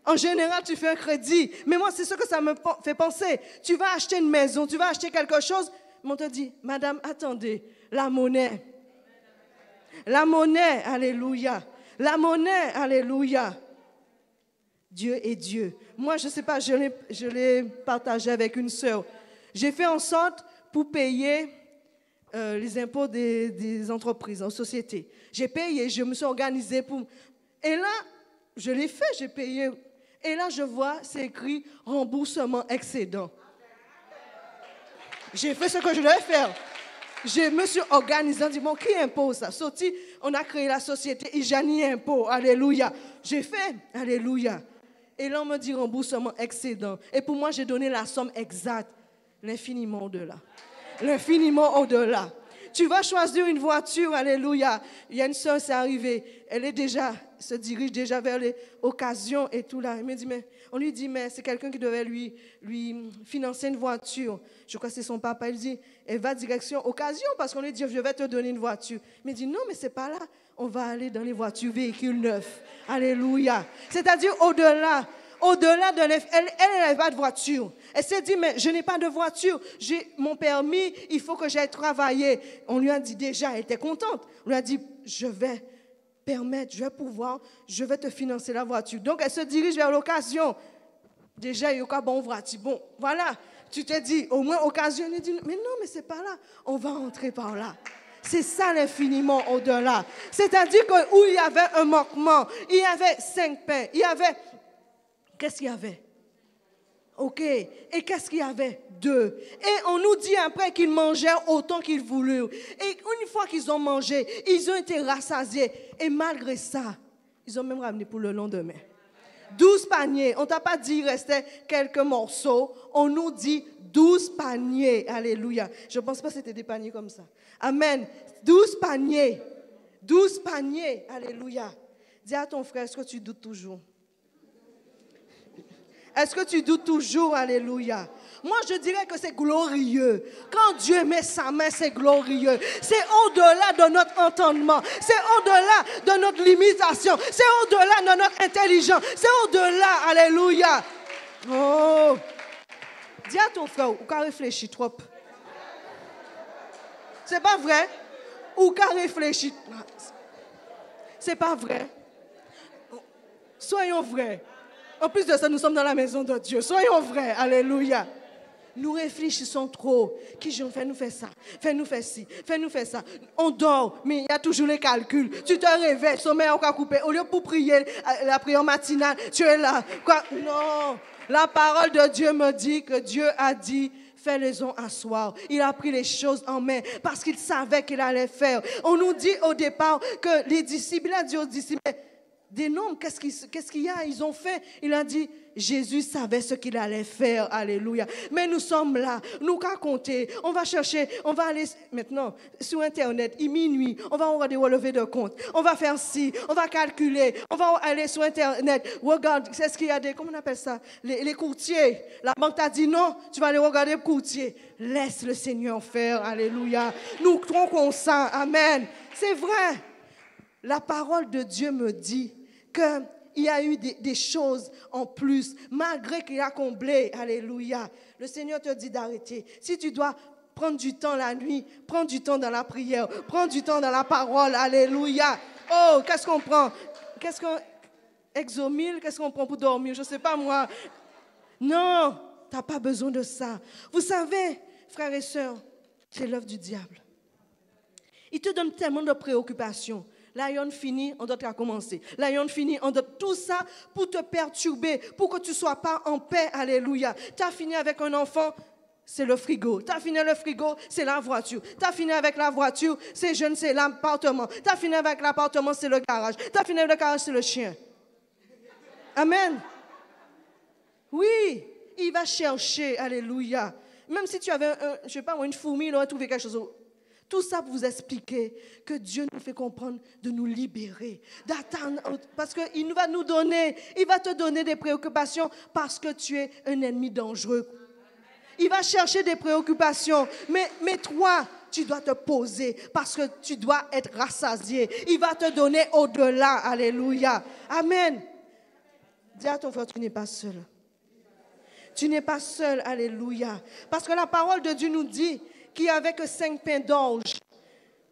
En général, tu fais un crédit. Mais moi, c'est ce que ça me fait penser. Tu vas acheter une maison, tu vas acheter quelque chose. Mais on te dit, Madame, attendez, la monnaie. La monnaie, alléluia. La monnaie, alléluia. Dieu est Dieu. Moi, je ne sais pas, je l'ai partagé avec une sœur. J'ai fait en sorte pour payer euh, les impôts des, des entreprises, en société. J'ai payé, je me suis organisée pour... Et là, je l'ai fait, j'ai payé et là, je vois, c'est écrit remboursement excédent. J'ai fait ce que je devais faire. Je me suis organisé en disant, qui impose ça? Sorti, on a créé la société Ijani Impôt. Alléluia. J'ai fait, Alléluia. Et là, on me dit remboursement excédent. Et pour moi, j'ai donné la somme exacte. L'infiniment au-delà. L'infiniment au-delà. Tu vas choisir une voiture, alléluia. Il y a une soeur, c'est arrivé. Elle est déjà, se dirige déjà vers les occasions et tout là. dit, mais, on lui dit, mais c'est quelqu'un qui devait lui, lui financer une voiture. Je crois que c'est son papa. Il dit, elle va direction occasion parce qu'on lui dit, je vais te donner une voiture. Mais dit, non, mais c'est pas là. On va aller dans les voitures, véhicules neufs. Alléluia. C'est-à-dire au-delà au-delà de elle, elle n'avait pas de voiture. Elle s'est dit, mais je n'ai pas de voiture, j'ai mon permis, il faut que j'aille travailler. On lui a dit déjà, elle était contente. On lui a dit, je vais permettre, je vais pouvoir, je vais te financer la voiture. Donc elle se dirige vers l'occasion. Déjà, il y a bon voiture. Bon, voilà. Tu te dis, au moins occasion. Dit, mais non, mais c'est pas là. On va entrer par là. C'est ça l'infiniment au-delà. C'est-à-dire que où il y avait un manquement, il y avait cinq pains, il y avait Qu'est-ce qu'il y avait? Ok. Et qu'est-ce qu'il y avait? Deux. Et on nous dit après qu'ils mangèrent autant qu'ils voulurent. Et une fois qu'ils ont mangé, ils ont été rassasiés. Et malgré ça, ils ont même ramené pour le lendemain. Douze paniers. On t'a pas dit il restait quelques morceaux. On nous dit douze paniers. Alléluia. Je ne pense pas que c'était des paniers comme ça. Amen. Douze paniers. Douze paniers. Alléluia. Dis à ton frère, est-ce que tu doutes toujours? Est-ce que tu doutes toujours? Alléluia. Moi, je dirais que c'est glorieux. Quand Dieu met sa main, c'est glorieux. C'est au-delà de notre entendement. C'est au-delà de notre limitation. C'est au-delà de notre intelligence. C'est au-delà. Alléluia. Oh. Dis à ton frère, ou qu'à réfléchir trop. C'est pas vrai? Ou qu'à réfléchir. C'est pas vrai. Soyons vrais. En plus de ça, nous sommes dans la maison de Dieu. Soyons vrais. Alléluia. Nous réfléchissons trop. Qui fait nous faire ça, fais-nous faire ci, fais-nous faire ça. On dort, mais il y a toujours les calculs. Tu te réveilles, sommeil encore coupé. Au lieu pour prier la prière matinale, tu es là. Quoi? Non. La parole de Dieu me dit que Dieu a dit fais-les-en asseoir. Il a pris les choses en main parce qu'il savait qu'il allait faire. On nous dit au départ que les disciples, il a dit aux disciples, des noms, qu'est-ce qu'il y a? Ils ont fait. Il a dit, Jésus savait ce qu'il allait faire. Alléluia. Mais nous sommes là. Nous raconter. On va chercher. On va aller maintenant sur Internet. Il minuit. On va avoir des relevés de compte. On va faire ci. On va calculer. On va aller sur Internet. Regarde. C'est ce qu'il y a des. Comment on appelle ça? Les, courtiers. La banque t'a dit non. Tu vas aller regarder le courtier. Laisse le Seigneur faire. Alléluia. Nous tronquons ça. Amen. C'est vrai. La parole de Dieu me dit qu'il y a eu des, choses en plus, malgré qu'il a comblé. Alléluia. Le Seigneur te dit d'arrêter. Si tu dois prendre du temps la nuit, prends du temps dans la prière, prends du temps dans la parole. Alléluia. Oh, qu'est-ce qu'on prend? Qu'est-ce qu'on. Exomile, qu'est-ce qu'on prend pour dormir? Je ne sais pas moi. Non, tu n'as pas besoin de ça. Vous savez, frères et sœurs, c'est l'œuvre du diable. Il te donne tellement de préoccupations. Lion fini, on doit commencer. Lion fini, on doit tout ça pour te perturber, pour que tu ne sois pas en paix. Alléluia. Tu as fini avec un enfant, c'est le frigo. Tu as fini le frigo, c'est la voiture. Tu as fini avec la voiture, c'est je ne sais, l'appartement. Tu as fini avec l'appartement, c'est le garage. Tu as fini avec le garage, c'est le chien. Amen. Oui, il va chercher, alléluia. Même si tu avais, un, je sais pas, une fourmi, il aurait trouvé quelque chose tout ça pour vous expliquer que Dieu nous fait comprendre de nous libérer, d'attendre, parce qu'il va nous donner, il va te donner des préoccupations parce que tu es un ennemi dangereux. Il va chercher des préoccupations, mais, mais toi, tu dois te poser parce que tu dois être rassasié. Il va te donner au-delà. Alléluia. Amen. Dis à ton frère, tu n'es pas seul. Tu n'es pas seul. Alléluia. Parce que la parole de Dieu nous dit qui que cinq pains d'orge.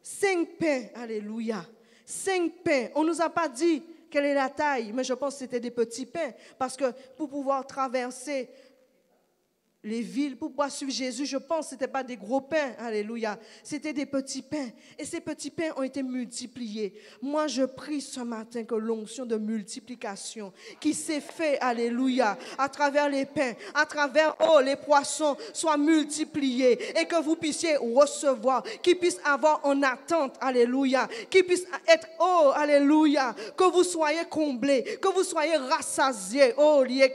Cinq pains, alléluia. Cinq pains. On ne nous a pas dit quelle est la taille, mais je pense que c'était des petits pains. Parce que pour pouvoir traverser les villes pour pouvoir suivre Jésus, je pense que ce n'était pas des gros pains, alléluia, c'était des petits pains. Et ces petits pains ont été multipliés. Moi, je prie ce matin que l'onction de multiplication qui s'est fait, alléluia, à travers les pains, à travers, oh, les poissons, soit multipliée et que vous puissiez recevoir, qu'ils puissent avoir en attente, alléluia, qu'ils puissent être, oh, alléluia, que vous soyez comblés, que vous soyez rassasiés, oh, lié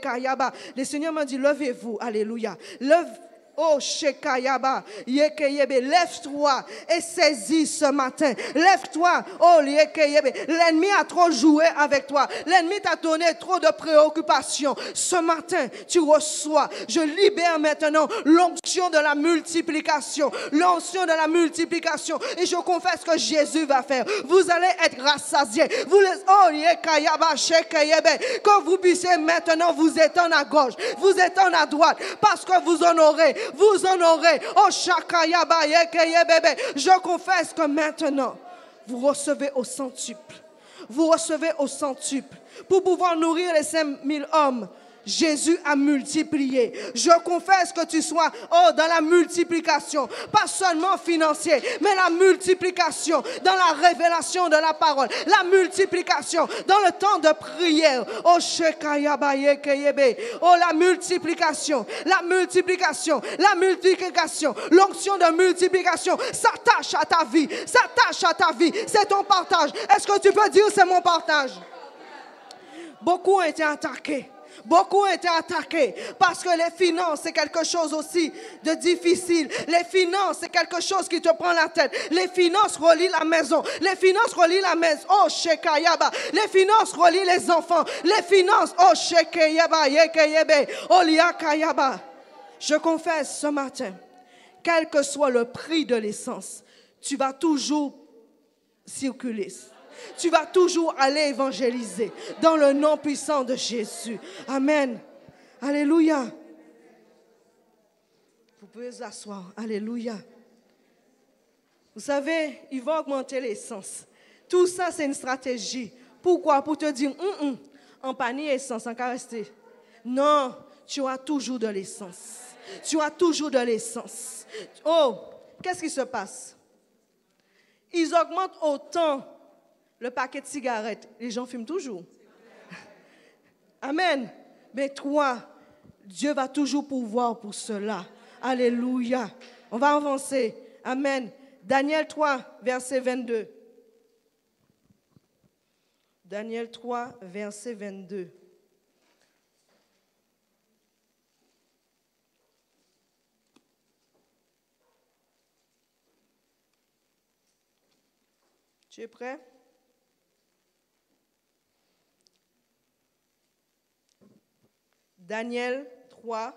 Le Seigneur m'a dit, levez-vous, alléluia. Love. Oh, Shekayaba, Yekeyebe, lève-toi et saisis ce matin. Lève-toi, oh, Yekeyebe. L'ennemi a trop joué avec toi. L'ennemi t'a donné trop de préoccupations. Ce matin, tu reçois. Je libère maintenant l'onction de la multiplication. L'onction de la multiplication. Et je confesse que Jésus va faire. Vous allez être rassasiés. Vous les, oh, Yekayaba, Shekeyebe. Que vous puissiez maintenant vous étendre à gauche, vous étendre à droite, parce que vous aurez vous en aurez. Oh. Je confesse que maintenant, vous recevez au centuple. Vous recevez au centuple pour pouvoir nourrir les 5000 hommes Jésus a multiplié. Je confesse que tu sois oh, dans la multiplication, pas seulement financier, mais la multiplication dans la révélation de la parole, la multiplication dans le temps de prière. Oh, oh la multiplication, la multiplication, la multiplication, l'onction de multiplication s'attache à ta vie, s'attache à ta vie. C'est ton partage. Est-ce que tu peux dire c'est mon partage? Beaucoup ont été attaqués Beaucoup été attaqués parce que les finances, c'est quelque chose aussi de difficile. Les finances, c'est quelque chose qui te prend la tête. Les finances relient la maison. Les finances relient la maison. Oh, Shekayaba. Les finances relient les enfants. Les finances, oh, Shekayaba, Yekayebe, oh. Je confesse ce matin, quel que soit le prix de l'essence, tu vas toujours circuler. Tu vas toujours aller évangéliser dans le nom puissant de Jésus. Amen. Alléluia. Vous pouvez vous asseoir. Alléluia. Vous savez, il va augmenter l'essence. Tout ça, c'est une stratégie. Pourquoi? Pour te dire, hum, hum, en panier essence, en rester. Non, tu as toujours de l'essence. Tu as toujours de l'essence. Oh, qu'est-ce qui se passe? Ils augmentent autant le paquet de cigarettes. Les gens fument toujours. Amen. Mais toi, Dieu va toujours pouvoir pour cela. Alléluia. On va avancer. Amen. Daniel 3, verset 22. Daniel 3, verset 22. Tu es prêt? Daniel 3,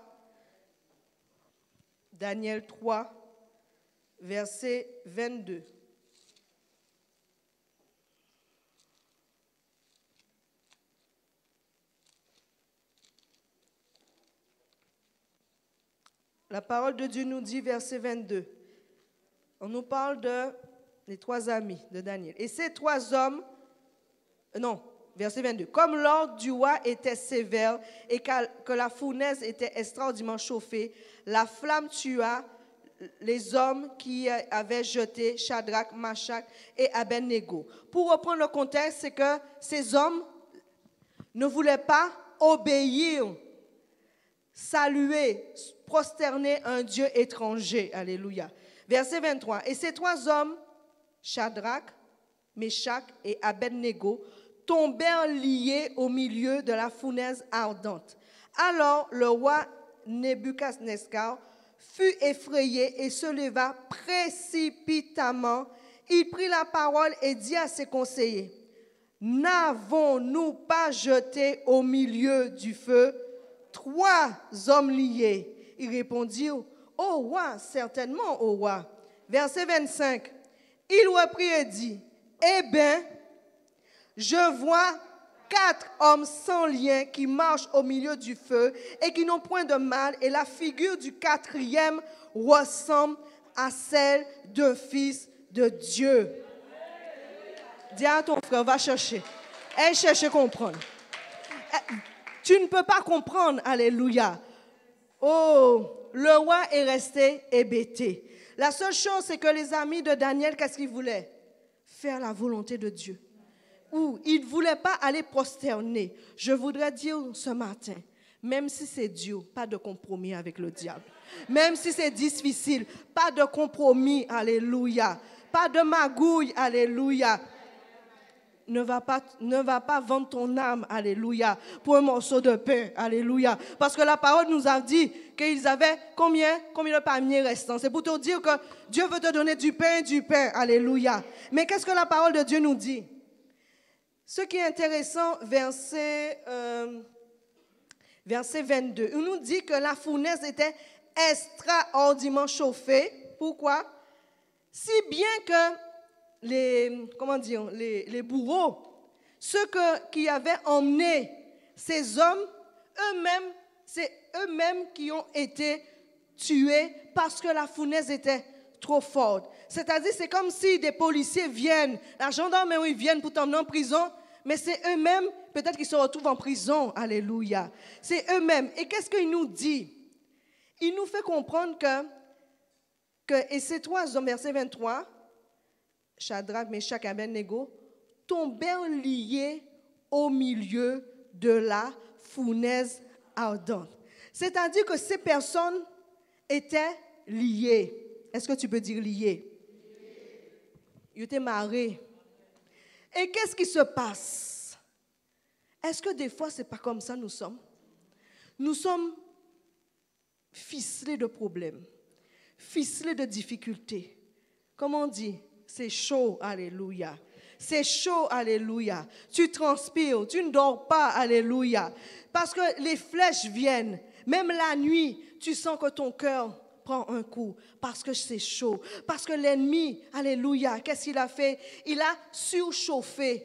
Daniel 3, verset 22. La parole de Dieu nous dit, verset 22, on nous parle de les trois amis de Daniel. Et ces trois hommes, euh, non, verset 22, comme l'ordre du roi était sévère et que la fournaise était extraordinairement chauffée, la flamme tua les hommes qui avaient jeté Shadrach, Mashach et Abednego. Pour reprendre le contexte, c'est que ces hommes ne voulaient pas obéir, saluer, prosterner un Dieu étranger. Alléluia. Verset 23. Et ces trois hommes, Shadrach, Meshach et Abednego, tombèrent liés au milieu de la fournaise ardente. Alors le roi Nebuchadnezzar fut effrayé et se leva précipitamment. Il prit la parole et dit à ses conseillers, N'avons-nous pas jeté au milieu du feu trois hommes liés Ils répondirent, Ô roi, certainement, ô roi. Verset 25. Il reprit et dit, Eh bien, je vois quatre hommes sans lien qui marchent au milieu du feu et qui n'ont point de mal, et la figure du quatrième ressemble à celle d'un fils de Dieu. Dis à ton frère, va chercher. Elle cherche à comprendre. Eh, tu ne peux pas comprendre, alléluia. Oh, le roi est resté hébété. La seule chose, c'est que les amis de Daniel, qu'est-ce qu'ils voulaient? Faire la volonté de Dieu il ne voulait pas aller prosterner. Je voudrais dire ce matin, même si c'est Dieu, pas de compromis avec le diable. Même si c'est difficile, pas de compromis, alléluia. Pas de magouille, alléluia. Ne va, pas, ne va pas vendre ton âme, alléluia, pour un morceau de pain, alléluia. Parce que la parole nous a dit qu'ils avaient combien, combien de palmiers restants. C'est pour te dire que Dieu veut te donner du pain, du pain, alléluia. Mais qu'est-ce que la parole de Dieu nous dit? Ce qui est intéressant, verset, euh, verset 22, il nous dit que la fournaise était extraordinairement chauffée. Pourquoi? Si bien que les, comment dire, les, bourreaux, ceux qui avaient emmené ces hommes, eux-mêmes, c'est eux-mêmes qui ont été tués parce que la fournaise était trop forte. C'est-à-dire, c'est comme si des policiers viennent, la gendarmerie viennent pour t'emmener en prison, mais c'est eux-mêmes, peut-être qu'ils se retrouvent en prison. Alléluia. C'est eux-mêmes. Et qu'est-ce qu'il nous dit? Il nous fait comprendre que, et ces trois hommes, verset 23, Shadrach, Meshach et Abednego, tombèrent liés au milieu de la fournaise ardente. C'est-à-dire que ces personnes étaient liées. Est-ce que tu peux dire liées? Ils étaient marrés. Et qu'est-ce qui se passe? Est-ce que des fois, ce n'est pas comme ça nous sommes? Nous sommes ficelés de problèmes, ficelés de difficultés. Comme on dit, c'est chaud, alléluia. C'est chaud, alléluia. Tu transpires, tu ne dors pas, alléluia. Parce que les flèches viennent. Même la nuit, tu sens que ton cœur prend un coup parce que c'est chaud. Parce que l'ennemi, alléluia, qu'est-ce qu'il a fait? Il a surchauffé.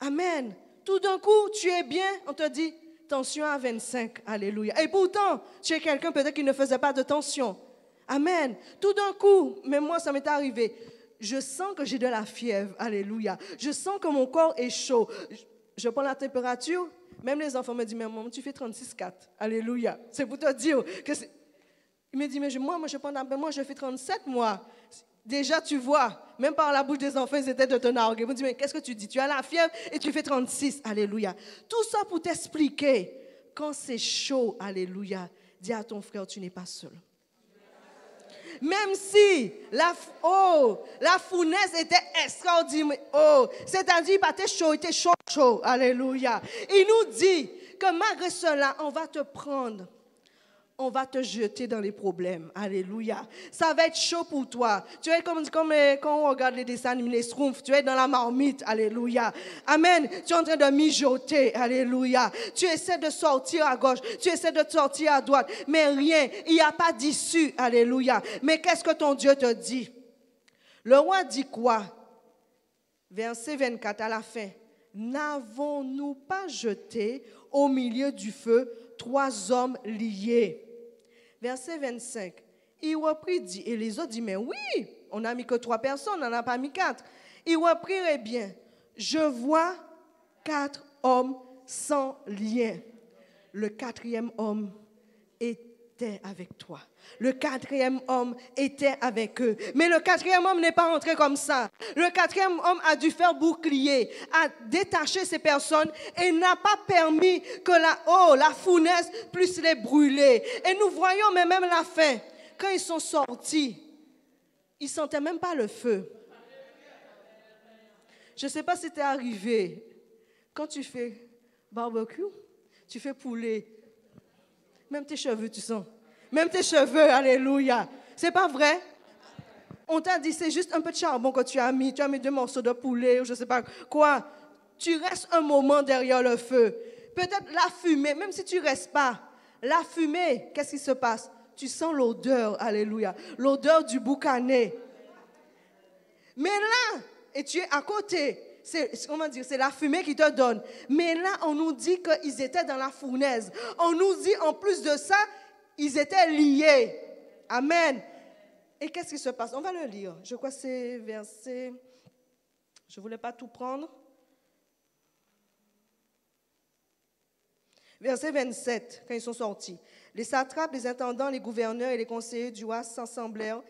Amen. Tout d'un coup, tu es bien, on te dit tension à 25, alléluia. Et pourtant, tu es quelqu'un peut-être qui ne faisait pas de tension. Amen. Tout d'un coup, même moi, ça m'est arrivé. Je sens que j'ai de la fièvre, alléluia. Je sens que mon corps est chaud. Je prends la température, même les enfants me disent, mais maman, tu fais 36,4. Alléluia. C'est pour te dire que Il me dit, mais moi, je prends moi, je fais 37 mois. Déjà, tu vois, même par la bouche des enfants, ils étaient de te narguer. Ils me disent, mais qu'est-ce que tu dis? Tu as la fièvre et tu fais 36. Alléluia. Tout ça pour t'expliquer, quand c'est chaud, alléluia, dis à ton frère, tu n'es pas seul. Même si la, oh, la fournaise était extraordinaire, oh, c'est-à-dire, pas chaud, il était chaud, chaud, alléluia. Il nous dit que malgré cela, on va te prendre on va te jeter dans les problèmes. Alléluia. Ça va être chaud pour toi. Tu es comme, euh, quand on regarde les dessins animés, les schtroumpfs, tu es dans la marmite. Alléluia. Amen. Tu es en train de mijoter. Alléluia. Tu essaies de sortir à gauche, tu essaies de sortir à droite, mais rien. Il n'y a pas d'issue. Alléluia. Mais qu'est-ce que ton Dieu te dit? Le roi dit quoi? Verset 24 à la fin. N'avons-nous pas jeté au milieu du feu trois hommes liés? Verset 25. Il reprit, dit, et les autres disent, mais oui, on n'a mis que trois personnes, on n'en a pas mis quatre. Il reprit, eh bien, je vois quatre hommes sans lien. Le quatrième homme était avec toi. Le quatrième homme était avec eux. Mais le quatrième homme n'est pas rentré comme ça. Le quatrième homme a dû faire bouclier, a détaché ces personnes et n'a pas permis que la, oh, la fournaise puisse les brûler. Et nous voyons même la fin. Quand ils sont sortis, ils ne sentaient même pas le feu. Je ne sais pas si tu es arrivé. Quand tu fais barbecue, tu fais poulet. Même tes cheveux, tu sens. Même tes cheveux, alléluia. C'est pas vrai? On t'a dit, c'est juste un peu de charbon que tu as mis, tu as mis deux morceaux de poulet ou je sais pas quoi. Tu restes un moment derrière le feu. Peut-être la fumée, même si tu restes pas, la fumée, qu'est-ce qui se passe? Tu sens l'odeur, alléluia, l'odeur du boucané. Mais là, et tu es à côté, c'est, comment dire, c'est la fumée qui te donne. Mais là, on nous dit qu'ils étaient dans la fournaise. On nous dit en plus de ça, ils étaient liés. Amen. Et qu'est-ce qui se passe? On va le lire. Je crois que c'est verset... Je ne voulais pas tout prendre. Verset 27, quand ils sont sortis. Les satrapes, les intendants, les gouverneurs et les conseillers du roi s'assemblèrent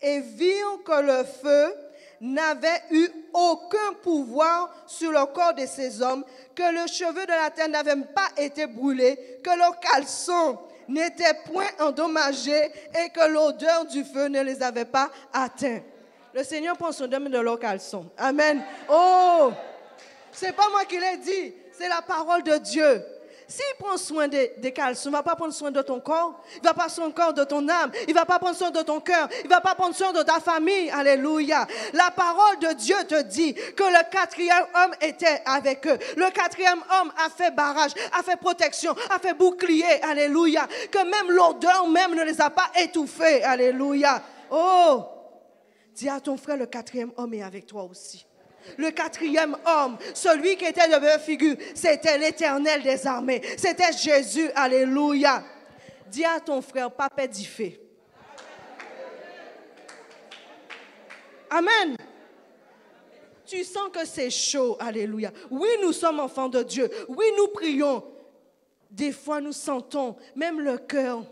et virent que le feu n'avait eu aucun pouvoir sur le corps de ces hommes, que le cheveu de la terre n'avait pas été brûlé, que leurs caleçons n'étaient point endommagés et que l'odeur du feu ne les avait pas atteints. Le Seigneur prend son domaine de leurs caleçons. Amen. Oh, c'est pas moi qui l'ai dit, c'est la parole de Dieu. S'il prend soin des, caleçons, il ne va pas prendre soin de ton corps, il ne va pas prendre soin de ton âme, il ne va pas prendre soin de ton cœur, il ne va pas prendre soin de ta famille. Alléluia. La parole de Dieu te dit que le quatrième homme était avec eux. Le quatrième homme a fait barrage, a fait protection, a fait bouclier. Alléluia. Que même l'odeur même ne les a pas étouffés. Alléluia. Oh, dis à ton frère, le quatrième homme est avec toi aussi. Le quatrième homme, celui qui était de figure, c'était l'éternel des armées. C'était Jésus. Alléluia. Dis à ton frère, papa fait. Amen. Tu sens que c'est chaud. Alléluia. Oui, nous sommes enfants de Dieu. Oui, nous prions. Des fois, nous sentons, même le cœur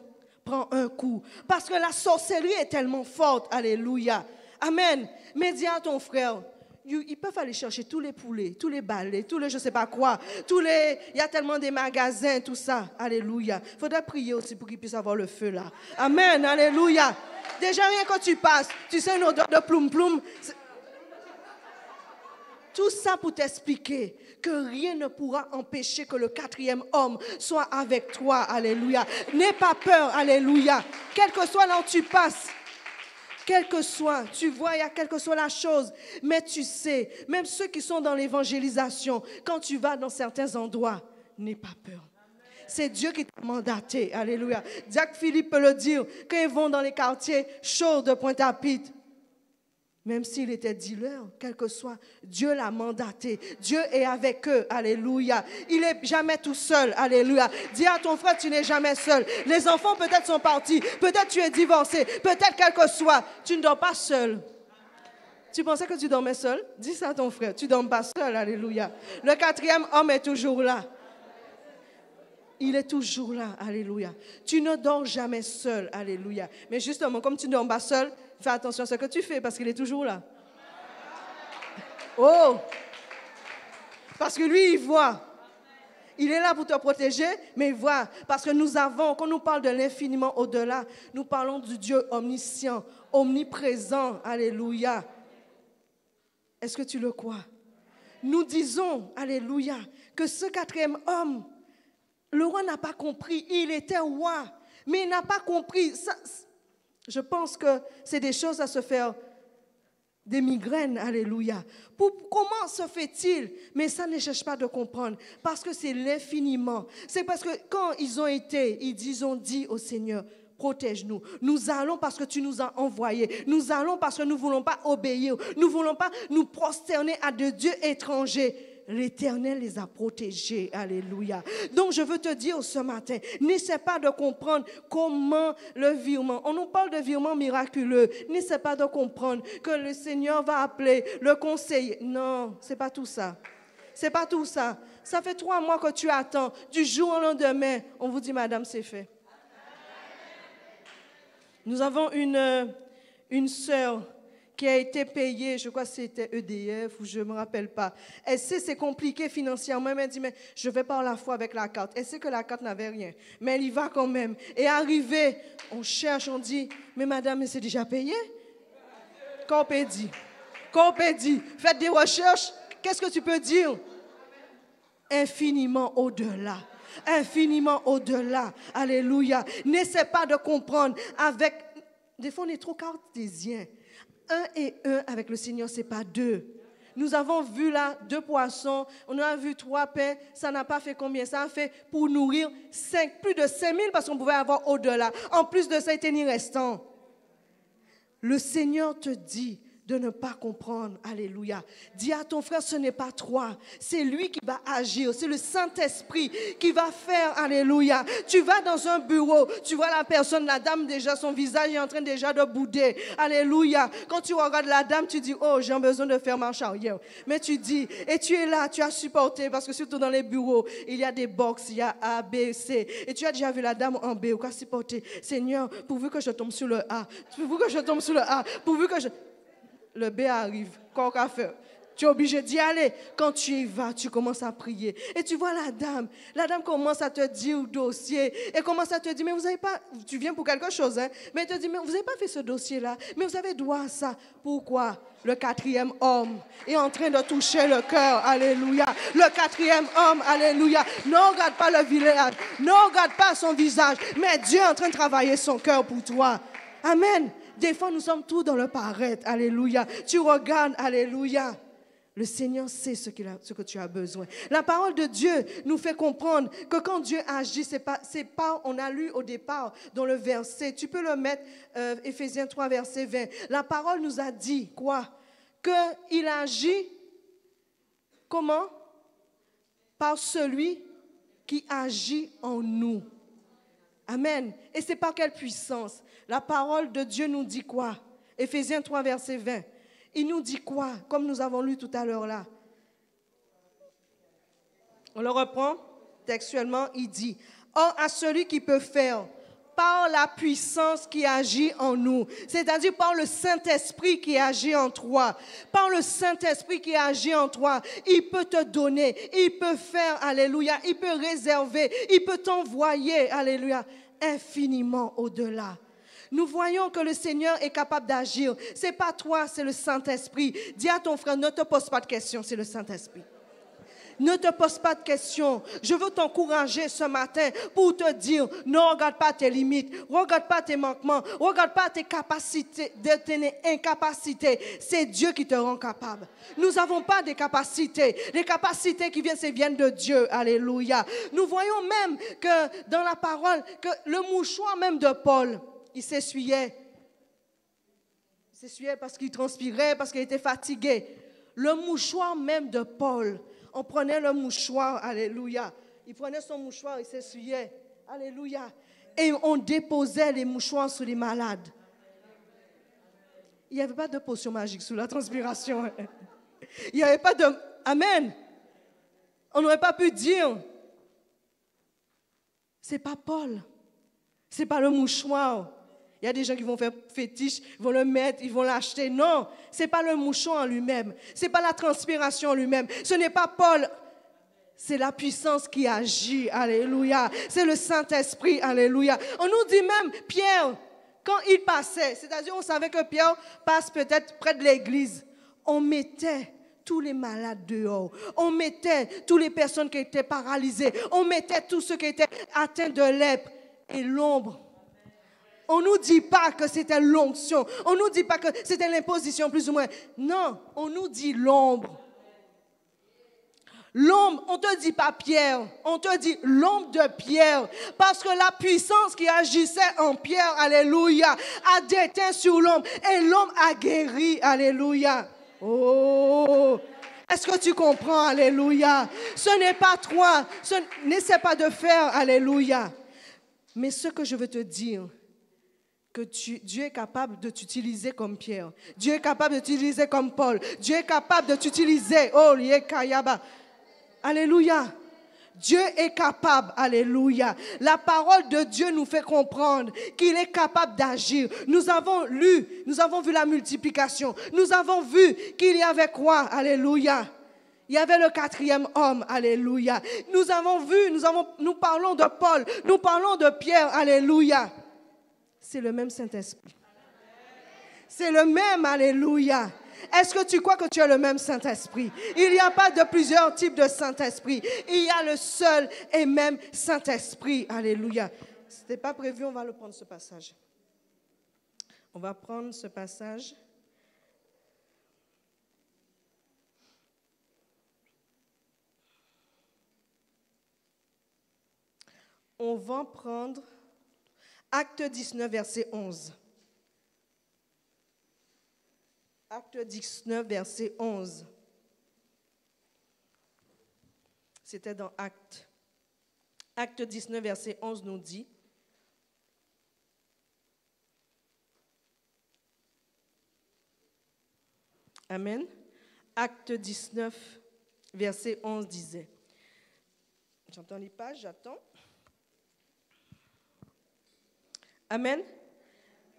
prend un coup. Parce que la sorcellerie est tellement forte. Alléluia. Amen. Mais dis à ton frère, ils peuvent aller chercher tous les poulets, tous les balais, tous les je ne sais pas quoi, tous les, il y a tellement de magasins, tout ça. Alléluia. Il faudrait prier aussi pour qu'ils puissent avoir le feu là. Amen. Alléluia. Déjà rien quand tu passes, tu sais une odeur de ploum ploum. Tout ça pour t'expliquer que rien ne pourra empêcher que le quatrième homme soit avec toi. Alléluia. N'aie pas peur. Alléluia. Quel que soit là où tu passes. Quel que soit, tu vois, il y a quelle que soit la chose, mais tu sais, même ceux qui sont dans l'évangélisation, quand tu vas dans certains endroits, n'aie pas peur. C'est Dieu qui t'a mandaté. Alléluia. Jacques Philippe peut le dire quand ils vont dans les quartiers chauds de Pointe-à-Pitre. Même s'il était dealer, quel que soit, Dieu l'a mandaté. Dieu est avec eux. Alléluia. Il n'est jamais tout seul. Alléluia. Dis à ton frère, tu n'es jamais seul. Les enfants peut-être sont partis. Peut-être tu es divorcé. Peut-être quel que soit, tu ne dors pas seul. Tu pensais que tu dormais seul? Dis ça à ton frère. Tu ne dors pas seul. Alléluia. Le quatrième homme est toujours là. Il est toujours là. Alléluia. Tu ne dors jamais seul. Alléluia. Mais justement, comme tu ne dors pas seul, Fais attention à ce que tu fais parce qu'il est toujours là. Oh! Parce que lui, il voit. Il est là pour te protéger, mais il voit. Parce que nous avons, quand nous parlons de l'infiniment au-delà, nous parlons du Dieu omniscient, omniprésent. Alléluia. Est-ce que tu le crois? Nous disons, Alléluia, que ce quatrième homme, le roi n'a pas compris. Il était roi, mais il n'a pas compris. Je pense que c'est des choses à se faire des migraines, alléluia. comment se fait-il? Mais ça ne cherche pas de comprendre, parce que c'est l'infiniment. C'est parce que quand ils ont été, ils ont dit au Seigneur, protège-nous. Nous allons parce que tu nous as envoyés. Nous allons parce que nous ne voulons pas obéir. Nous ne voulons pas nous prosterner à de dieux étrangers l'Éternel les a protégés. Alléluia. Donc je veux te dire ce matin, n'essaie pas de comprendre comment le virement, on nous parle de virement miraculeux, n'essaie pas de comprendre que le Seigneur va appeler le conseiller. Non, c'est pas tout ça. C'est pas tout ça. Ça fait trois mois que tu attends. Du jour au lendemain, on vous dit, Madame, c'est fait. Nous avons une, euh, une sœur qui a été payé, je crois que c'était EDF ou je ne me rappelle pas. Elle sait c'est compliqué financièrement, elle dit, mais je vais par la foi avec la carte. Elle sait que la carte n'avait rien, mais elle y va quand même. Et arrivé, on cherche, on dit, mais madame, c'est déjà payé Corpédie. Corpédie. Faites des recherches. Qu'est-ce que tu peux dire? Infiniment au-delà infiniment au-delà. Alléluia. N'essaie pas de comprendre avec... Des fois, on est trop cartésiens un et un avec le Seigneur, ce n'est pas deux. Nous avons vu là deux poissons, on a vu trois pains, ça n'a pas fait combien? Ça a fait pour nourrir cinq, plus de 5 000 parce qu'on pouvait avoir au-delà. En plus de ça, il était ni restant. Le Seigneur te dit, de ne pas comprendre. Alléluia. Dis à ton frère, ce n'est pas toi. C'est lui qui va agir. C'est le Saint-Esprit qui va faire. Alléluia. Tu vas dans un bureau, tu vois la personne, la dame déjà, son visage est en train déjà de bouder. Alléluia. Quand tu regardes la dame, tu dis, oh, j'ai besoin de faire marche arrière. Mais tu dis, et tu es là, tu as supporté, parce que surtout dans les bureaux, il y a des box, il y a A, B, C. Et tu as déjà vu la dame en B, ou quoi supporter. Seigneur, pourvu que je tombe sur le A, pourvu que je tombe sur le A, pourvu que je le B arrive, qu'on fait tu es obligé d'y aller. Quand tu y vas, tu commences à prier. Et tu vois la dame. La dame commence à te dire au dossier. Et commence à te dire, mais vous n'avez pas, tu viens pour quelque chose, hein? Mais elle te dit, mais vous n'avez pas fait ce dossier-là? Mais vous avez droit à ça. Pourquoi? Le quatrième homme est en train de toucher le cœur. Alléluia. Le quatrième homme, alléluia. Ne regarde pas le village. Ne regarde pas son visage. Mais Dieu est en train de travailler son cœur pour toi. Amen. Des fois, nous sommes tous dans le paraître. Alléluia. Tu regardes. Alléluia. Le Seigneur sait ce, que tu as besoin. La parole de Dieu nous fait comprendre que quand Dieu agit, c'est pas, pas, on a lu au départ dans le verset, tu peux le mettre, euh, Éphésiens 3, verset 20. La parole nous a dit quoi? Qu'il agit comment? Par celui qui agit en nous. Amen. Et c'est par quelle puissance? La parole de Dieu nous dit quoi? Éphésiens 3, verset 20. Il nous dit quoi Comme nous avons lu tout à l'heure là? On le reprend textuellement. Il dit Or, à celui qui peut faire par la puissance qui agit en nous, c'est-à-dire par le Saint-Esprit qui agit en toi, par le Saint-Esprit qui agit en toi, il peut te donner, il peut faire, alléluia, il peut réserver, il peut t'envoyer, alléluia, infiniment au-delà Nous voyons que le Seigneur est capable d'agir. C'est pas toi, c'est le Saint-Esprit. Dis à ton frère, ne te pose pas de questions, c'est le Saint-Esprit. Ne te pose pas de questions. Je veux t'encourager ce matin pour te dire, ne regarde pas tes limites, regarde pas tes manquements, regarde pas tes capacités, tes incapacités. C'est Dieu qui te rend capable. Nous n'avons pas des capacités. Les capacités qui viennent, viennent de Dieu. Alléluia. Nous voyons même que dans la parole, que le mouchoir même de Paul, il s'essuyait. Il s'essuyait parce qu'il transpirait, parce qu'il était fatigué. Le mouchoir même de Paul, on prenait le mouchoir, alléluia. Il prenait son mouchoir, il s'essuyait, alléluia. Et on déposait les mouchoirs sur les malades. Il n'y avait pas de potion magique sous la transpiration. Il n'y avait pas de... Amen. On n'aurait pas pu dire, c'est pas Paul, c'est pas le mouchoir. Il y a des gens qui vont faire fétiche, ils vont le mettre, ils vont l'acheter. Non, ce n'est pas le mouchon en lui-même. Ce n'est pas la transpiration en lui-même. Ce n'est pas Paul. C'est la puissance qui agit. Alléluia. C'est le Saint-Esprit. Alléluia. On nous dit même, Pierre, quand il passait, c'est-à-dire on savait que Pierre passe peut-être près de l'église, on mettait tous les malades dehors. On mettait toutes les personnes qui étaient paralysées. On mettait tous ceux qui étaient atteints de lèpre. Et l'ombre on ne nous dit pas que c'était l'onction. On ne nous dit pas que c'était l'imposition, plus ou moins. Non, on nous dit l'ombre. L'ombre, on ne te dit pas Pierre, on te dit l'ombre de Pierre. Parce que la puissance qui agissait en Pierre, alléluia, a déteint sur l'ombre. Et l'ombre a guéri, alléluia. Oh, est-ce que tu comprends, alléluia? Ce n'est pas toi, ce n'essaie pas de faire, alléluia. Mais ce que je veux te dire, que Dieu est capable de t'utiliser comme Pierre. Dieu est capable de t'utiliser comme Paul. Dieu est capable de t'utiliser. Oh, Kayaba. Alléluia. Dieu est capable, alléluia. La parole de Dieu nous fait comprendre qu'il est capable d'agir. Nous avons lu, nous avons vu la multiplication. Nous avons vu qu'il y avait quoi, alléluia. Il y avait le quatrième homme, alléluia. Nous avons vu, nous, avons, nous parlons de Paul, nous parlons de Pierre, alléluia c'est le même Saint-Esprit. C'est le même, alléluia. Est-ce que tu crois que tu as le même Saint-Esprit? Il n'y a pas de plusieurs types de Saint-Esprit. Il y a le seul et même Saint-Esprit. Alléluia. Ce n'était pas prévu, on va le prendre ce passage. On va prendre ce passage. On va prendre Acte 19, verset 11. Acte 19, verset 11. C'était dans Acte. Acte 19, verset 11 nous dit, Amen. Acte 19, verset 11 disait, j'entends les pages, j'attends. Amen.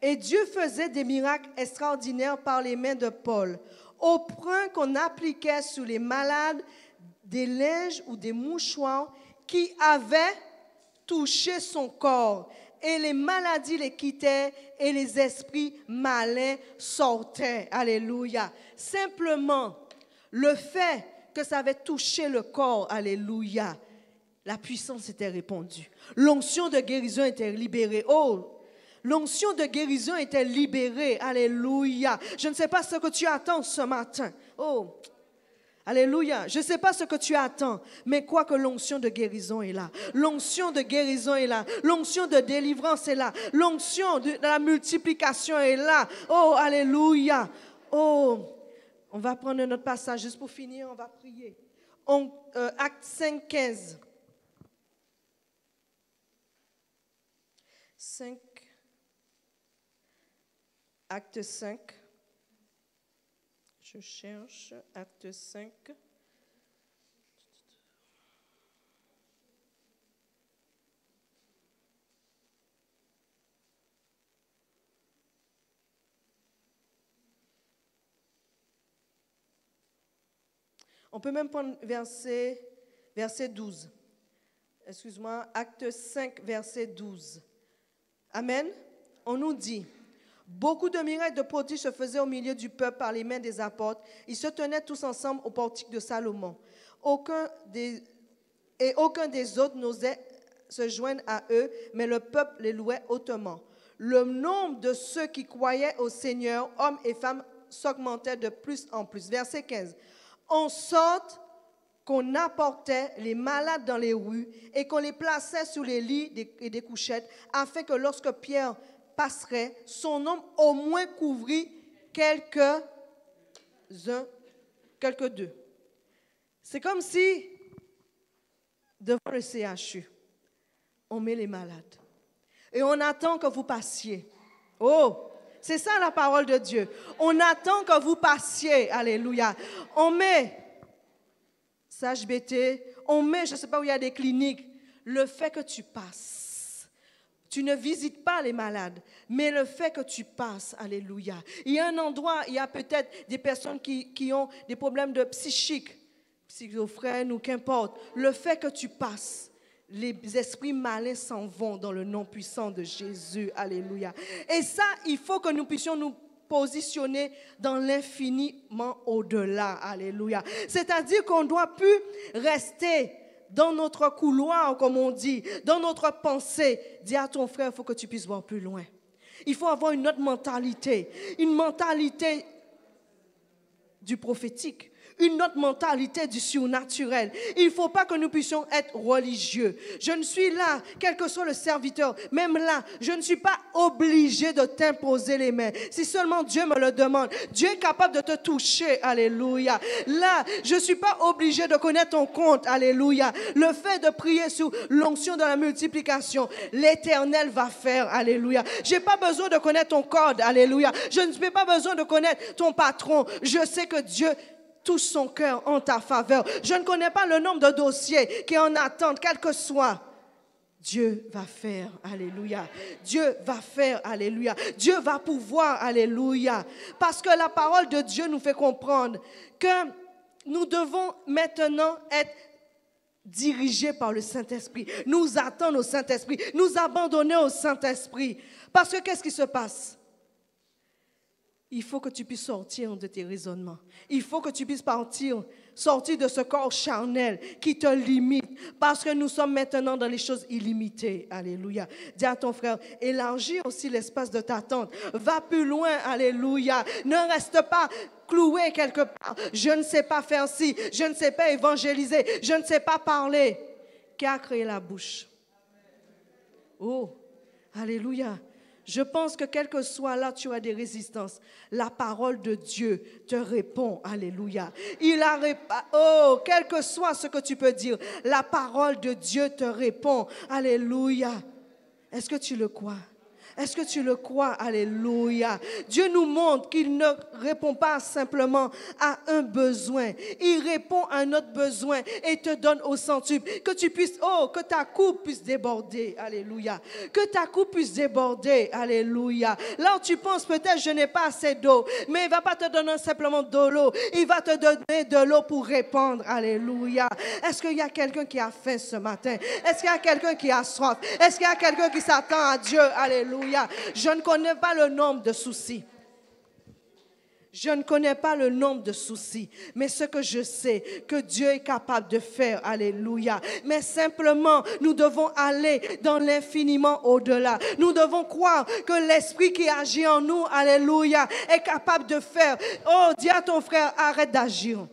Et Dieu faisait des miracles extraordinaires par les mains de Paul, au point qu'on appliquait sur les malades des linges ou des mouchoirs qui avaient touché son corps. Et les maladies les quittaient et les esprits malins sortaient. Alléluia. Simplement, le fait que ça avait touché le corps, alléluia, la puissance était répandue. L'onction de guérison était libérée. Oh, L'onction de guérison était libérée. Alléluia. Je ne sais pas ce que tu attends ce matin. Oh. Alléluia. Je ne sais pas ce que tu attends, mais quoi que l'onction de guérison est là. L'onction de guérison est là. L'onction de délivrance est là. L'onction de la multiplication est là. Oh, Alléluia. Oh, on va prendre notre passage juste pour finir, on va prier. Euh, acte 5, 15. 5, Acte 5. Je cherche acte 5. On peut même prendre verset, verset 12. Excuse-moi, acte 5, verset 12. Amen. on nous dit, beaucoup de miracles de prodiges se faisaient au milieu du peuple par les mains des apôtres. Ils se tenaient tous ensemble au portique de Salomon. Aucun des, et aucun des autres n'osait se joindre à eux, mais le peuple les louait hautement. Le nombre de ceux qui croyaient au Seigneur, hommes et femmes, s'augmentait de plus en plus. Verset 15. En sorte qu'on apportait les malades dans les rues et qu'on les plaçait sous les lits et des couchettes, afin que lorsque Pierre passerait, son nom au moins couvrit quelques-uns, quelques deux. C'est comme si, devant le CHU, on met les malades. Et on attend que vous passiez. Oh, c'est ça la parole de Dieu. On attend que vous passiez. Alléluia. On met SHBT, on met, je ne sais pas où il y a des cliniques, le fait que tu passes. Tu ne visites pas les malades, mais le fait que tu passes, alléluia. Il y a un endroit, il y a peut-être des personnes qui, qui, ont des problèmes de psychique, schizophrène ou qu'importe. Le fait que tu passes, les esprits malins s'en vont dans le nom puissant de Jésus. Alléluia. Et ça, il faut que nous puissions nous positionner dans l'infiniment au-delà. Alléluia. C'est-à-dire qu'on ne doit plus rester dans notre couloir, comme on dit, dans notre pensée. Dis à ton frère, il faut que tu puisses voir plus loin. Il faut avoir une autre mentalité, une mentalité du prophétique une autre mentalité du surnaturel. Il ne faut pas que nous puissions être religieux. Je ne suis là, quel que soit le serviteur, même là, je ne suis pas obligé de t'imposer les mains. Si seulement Dieu me le demande, Dieu est capable de te toucher. Alléluia. Là, je ne suis pas obligé de connaître ton compte. Alléluia. Le fait de prier sous l'onction de la multiplication, l'Éternel va faire. Alléluia. J'ai pas besoin de connaître ton code. Alléluia. Je n'ai pas besoin de connaître ton patron. Je sais que Dieu touche son cœur en ta faveur. Je ne connais pas le nombre de dossiers qui en attendent, quel que soit. Dieu va faire, alléluia. Dieu va faire, alléluia. Dieu va pouvoir, alléluia. Parce que la parole de Dieu nous fait comprendre que nous devons maintenant être dirigés par le Saint-Esprit, nous attendre au Saint-Esprit, nous abandonner au Saint-Esprit. Parce que qu'est-ce qui se passe? Il faut que tu puisses sortir de tes raisonnements. Il faut que tu puisses partir, sortir de ce corps charnel qui te limite. Parce que nous sommes maintenant dans les choses illimitées. Alléluia. Dis à ton frère, élargis aussi l'espace de ta tente. Va plus loin. Alléluia. Ne reste pas cloué quelque part. Je ne sais pas faire ci. Je ne sais pas évangéliser. Je ne sais pas parler. Qui a créé la bouche? Oh, Alléluia. Je pense que quel que soit là, tu as des résistances. La parole de Dieu te répond. Alléluia. Il a oh, quel que soit ce que tu peux dire, la parole de Dieu te répond. Alléluia. Est-ce que tu le crois? Est-ce que tu le crois? Alléluia. Dieu nous montre qu'il ne répond pas simplement à un besoin. Il répond à un autre besoin et te donne au centuple. Que tu puisses, oh, que ta coupe puisse déborder. Alléluia. Que ta coupe puisse déborder. Alléluia. Là où tu penses peut-être je n'ai pas assez d'eau, mais il va pas te donner simplement de l'eau. Il va te donner de l'eau pour répandre. Alléluia. Est-ce qu'il y a quelqu'un qui a faim ce matin? Est-ce qu'il y a quelqu'un qui a soif? Est-ce qu'il y a quelqu'un qui s'attend à Dieu? Alléluia. Je ne connais pas le nombre de soucis. Je ne connais pas le nombre de soucis, mais ce que je sais, que Dieu est capable de faire, alléluia. Mais simplement, nous devons aller dans l'infiniment au-delà. Nous devons croire que l'Esprit qui agit en nous, alléluia, est capable de faire. Oh, dis à ton frère, arrête d'agir.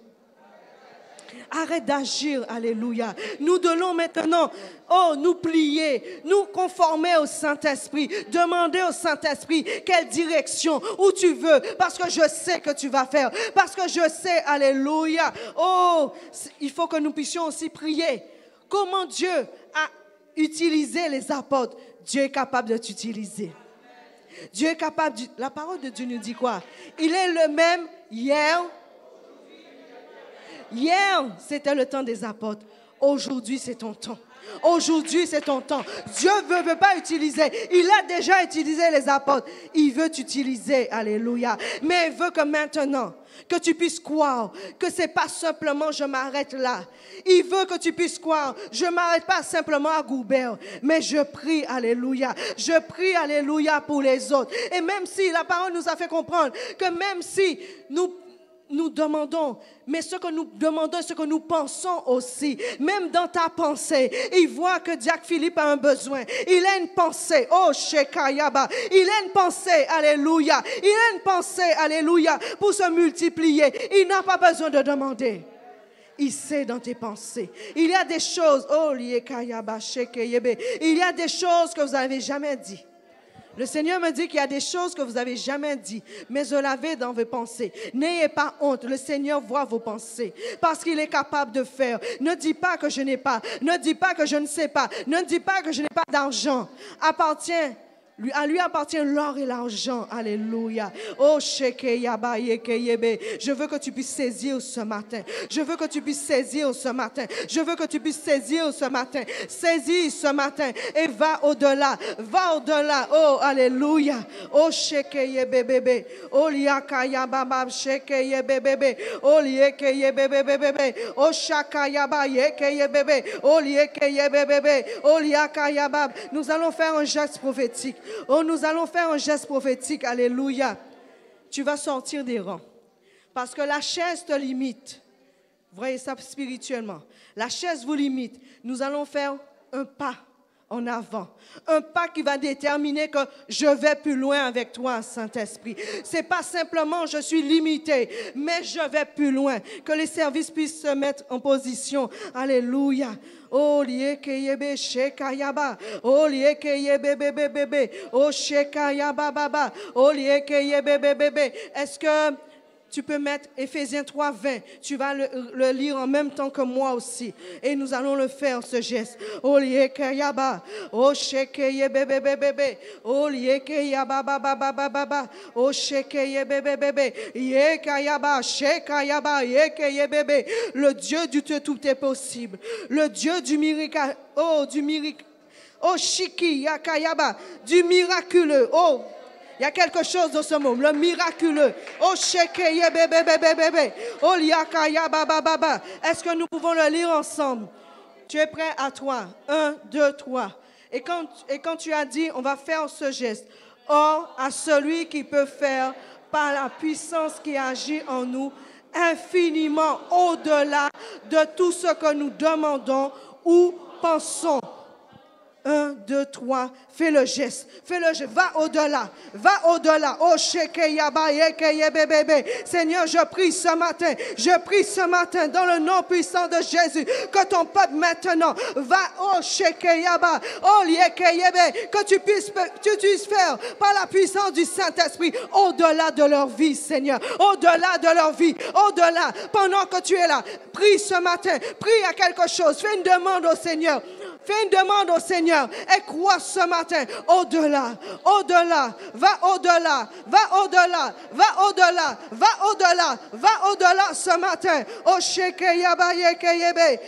Arrête d'agir, alléluia. Nous devons maintenant, oh, nous plier, nous conformer au Saint-Esprit, demander au Saint-Esprit quelle direction, où tu veux, parce que je sais que tu vas faire, parce que je sais, alléluia. Oh, il faut que nous puissions aussi prier. Comment Dieu a utilisé les apôtres, Dieu est capable de t'utiliser. Dieu est capable, la parole de Dieu nous dit quoi? Il est le même hier, Hier, c'était le temps des apôtres. Aujourd'hui, c'est ton temps. Aujourd'hui, c'est ton temps. Dieu ne veut pas utiliser. Il a déjà utilisé les apôtres. Il veut t'utiliser. Alléluia. Mais il veut que maintenant, que tu puisses croire que c'est pas simplement je m'arrête là. Il veut que tu puisses croire, je m'arrête pas simplement à Goubert, mais je prie, alléluia. Je prie, alléluia, pour les autres. Et même si la parole nous a fait comprendre que même si nous nous demandons, mais ce que nous demandons, ce que nous pensons aussi, même dans ta pensée, il voit que Jacques Philippe a un besoin. Il a une pensée, oh Shekayaba, il a une pensée, alléluia. Il a une pensée, alléluia, pour se multiplier. Il n'a pas besoin de demander. Il sait dans tes pensées. Il y a des choses, oh il y a des choses que vous n'avez jamais dit. Le Seigneur me dit qu'il y a des choses que vous n'avez jamais dit, mais je l'avais dans vos pensées. N'ayez pas honte. Le Seigneur voit vos pensées parce qu'il est capable de faire. Ne dis pas que je n'ai pas. Ne dis pas que je ne sais pas. Ne dis pas que je n'ai pas d'argent. Appartient à lui appartient l'or et l'argent. Alléluia. Oh, Je veux que tu puisses saisir ce matin. Je veux que tu puisses saisir ce matin. Je veux que tu puisses saisir ce matin. Saisis ce matin et va au-delà. Va au-delà. Oh, Alléluia. Oh. Oh, liakaya babab. Oh, bébé. Oh, shakayaba yekeye. Oh. Oh, liakaya bab. Nous allons faire un geste prophétique. Oh, nous allons faire un geste prophétique. Alléluia. Tu vas sortir des rangs. Parce que la chaise te limite. Voyez ça spirituellement. La chaise vous limite. Nous allons faire un pas en avant. Un pas qui va déterminer que je vais plus loin avec toi, Saint-Esprit. C'est pas simplement je suis limité, mais je vais plus loin. Que les services puissent se mettre en position. Alléluia. Oh, yebe shekayaba. Oh, yebe bebe bebe. Oh, shekayaba baba. Oh, yebe bebe bebe. Est-ce que tu peux mettre Ephésiens 3, 20. Tu vas le, lire en même temps que moi aussi. Et nous allons le faire, ce geste. Oh, yaba. Oh, shekeye bebe bebe. Oh, yaba baba baba baba. Oh, shekeye bebe bebe. Yekayaba, shekayaba, yekeye bebe. Le Dieu du tout est possible. Le Dieu du miracle. Oh, du miracle. Oh, shiki, yakayaba. Du miraculeux. Oh, il y a quelque chose dans ce monde, le miraculeux. Oh, Oh, Est-ce que nous pouvons le lire ensemble? Tu es prêt à toi? Un, deux, trois. Et quand, et quand tu as dit, on va faire ce geste. Or, à celui qui peut faire par la puissance qui agit en nous, infiniment au-delà de tout ce que nous demandons ou pensons. Un, deux, trois. Fais le geste. Fais le geste. Va au-delà. Va au-delà. Oh, bébé. Seigneur, je prie ce matin. Je prie ce matin dans le nom puissant de Jésus que ton peuple maintenant va oh, Shekeyaba. Oh, que tu puisses, tu puisses faire par la puissance du Saint-Esprit au-delà de leur vie, Seigneur. Au-delà de leur vie. Au-delà. Pendant que tu es là, prie ce matin. Prie à quelque chose. Fais une demande au Seigneur. Fais une demande au Seigneur et crois ce matin au-delà, au-delà, va au-delà, va au-delà, va au-delà, va au-delà, va au-delà ce matin. Oh yebe,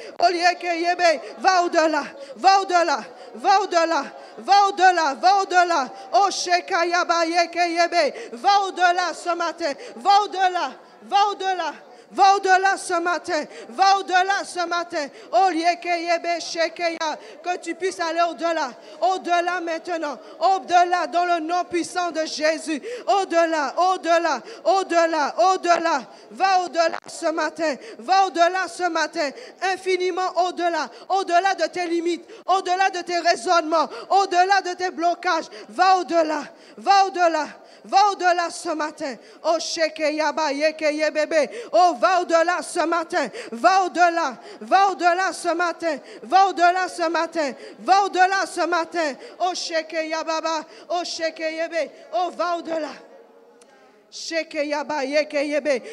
va au-delà, va au-delà, va au-delà, va au-delà, va au-delà. Oh yebe, va au-delà ce matin, va au-delà, va au-delà. Va au-delà ce matin. Va au-delà ce matin. Que tu puisses aller au-delà. Au-delà maintenant. Au-delà dans le nom puissant de Jésus. Au-delà, au-delà, au-delà, au-delà. Va au-delà ce matin. Va au-delà ce matin. Infiniment au-delà. Au-delà de tes limites. Au-delà de tes raisonnements. Au-delà de tes blocages. Va au-delà. Va au-delà. Va au-delà ce matin. Oh, yeke, bébé. Oh, va au-delà ce matin. Va au-delà. Va au-delà ce matin. Va au-delà ce matin. Va au-delà ce matin. Oh, yababa. Oh, yebe. Oh, va au-delà.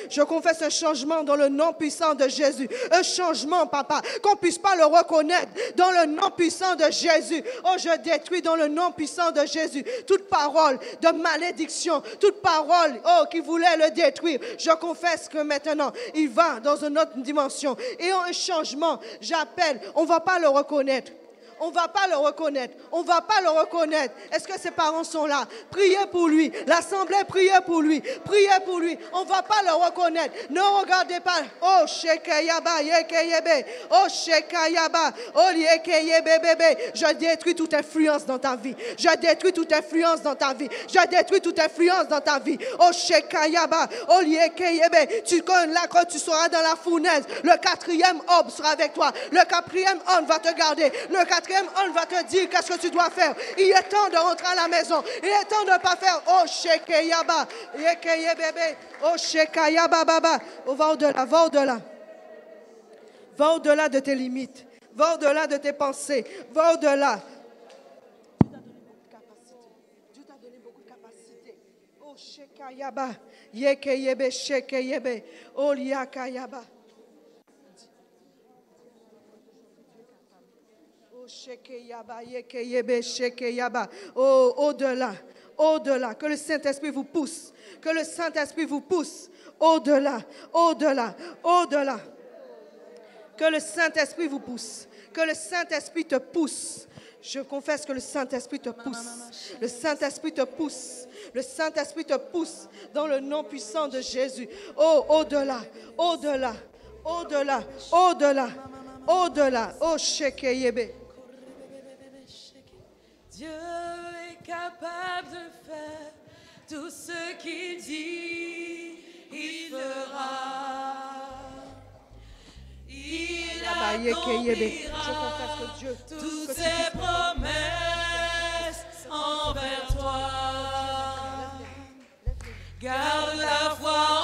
Je confesse un changement dans le nom puissant de Jésus. Un changement, papa, qu'on puisse pas le reconnaître dans le nom puissant de Jésus. Oh, je détruis dans le nom puissant de Jésus toute parole de malédiction, toute parole, oh, qui voulait le détruire. Je confesse que maintenant, il va dans une autre dimension. Et un changement, j'appelle, on va pas le reconnaître. On ne va pas le reconnaître. On ne va pas le reconnaître. Est-ce que ses parents sont là? Priez pour lui. L'assemblée, priez pour lui. Priez pour lui. On ne va pas le reconnaître. Ne regardez pas. Oh, Shekayaba, Yekeyebe. Oh, Shekayaba. Oh, Yekeyebe, Je détruis toute influence dans ta vie. Je détruis toute influence dans ta vie. Je détruis toute influence dans ta vie. Oh, Shekayaba. Oh, Yekeyebe. Tu connais là quand tu seras dans la fournaise. Le quatrième homme sera avec toi. Le quatrième homme va te garder. Le quatrième homme va te dire qu'est-ce que tu dois faire. Il est temps de rentrer à la maison. Il est temps de ne pas faire Oh Shekeyaba, Yekeye bébé, Oh Shekayaba Baba. On va au-delà, va au-delà. Va au-delà de tes limites. Va au-delà de tes pensées. Va au-delà. Dieu t'a donné beaucoup de capacité. Oh Shekayaba, Yekeyebe, Shekeyebe, Oh Liakayaba. Oh, au-delà, au-delà. Que le Saint-Esprit vous pousse. Que le Saint-Esprit vous pousse. Au-delà, au-delà, au-delà. Que le Saint-Esprit vous pousse. Que le Saint-Esprit te pousse. Je confesse que le Saint-Esprit te pousse. Le Saint-Esprit te pousse. Le Saint-Esprit te pousse dans le nom puissant de Jésus. Oh, au-delà, au-delà, au-delà, au-delà, au-delà. Oh, Shekeyebe. Dieu est capable de faire tout ce qu'il dit, il fera. Il accomplira Dieu, tout ce toutes ses promesses envers toi. Garde la foi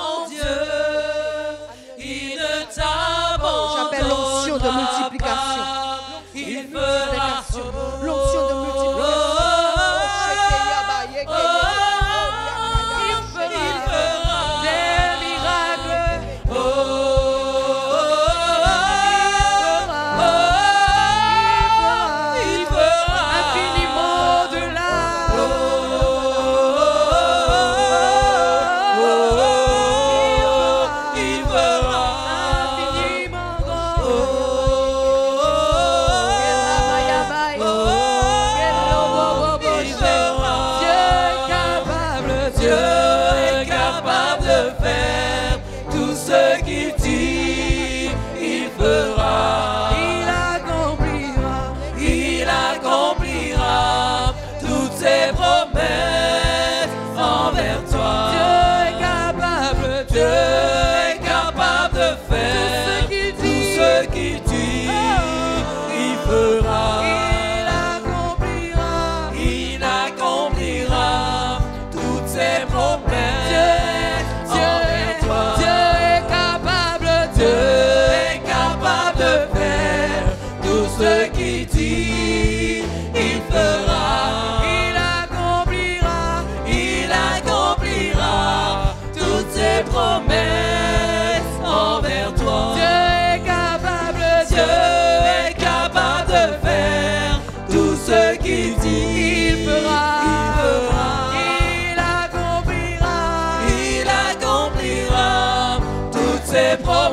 ses bras.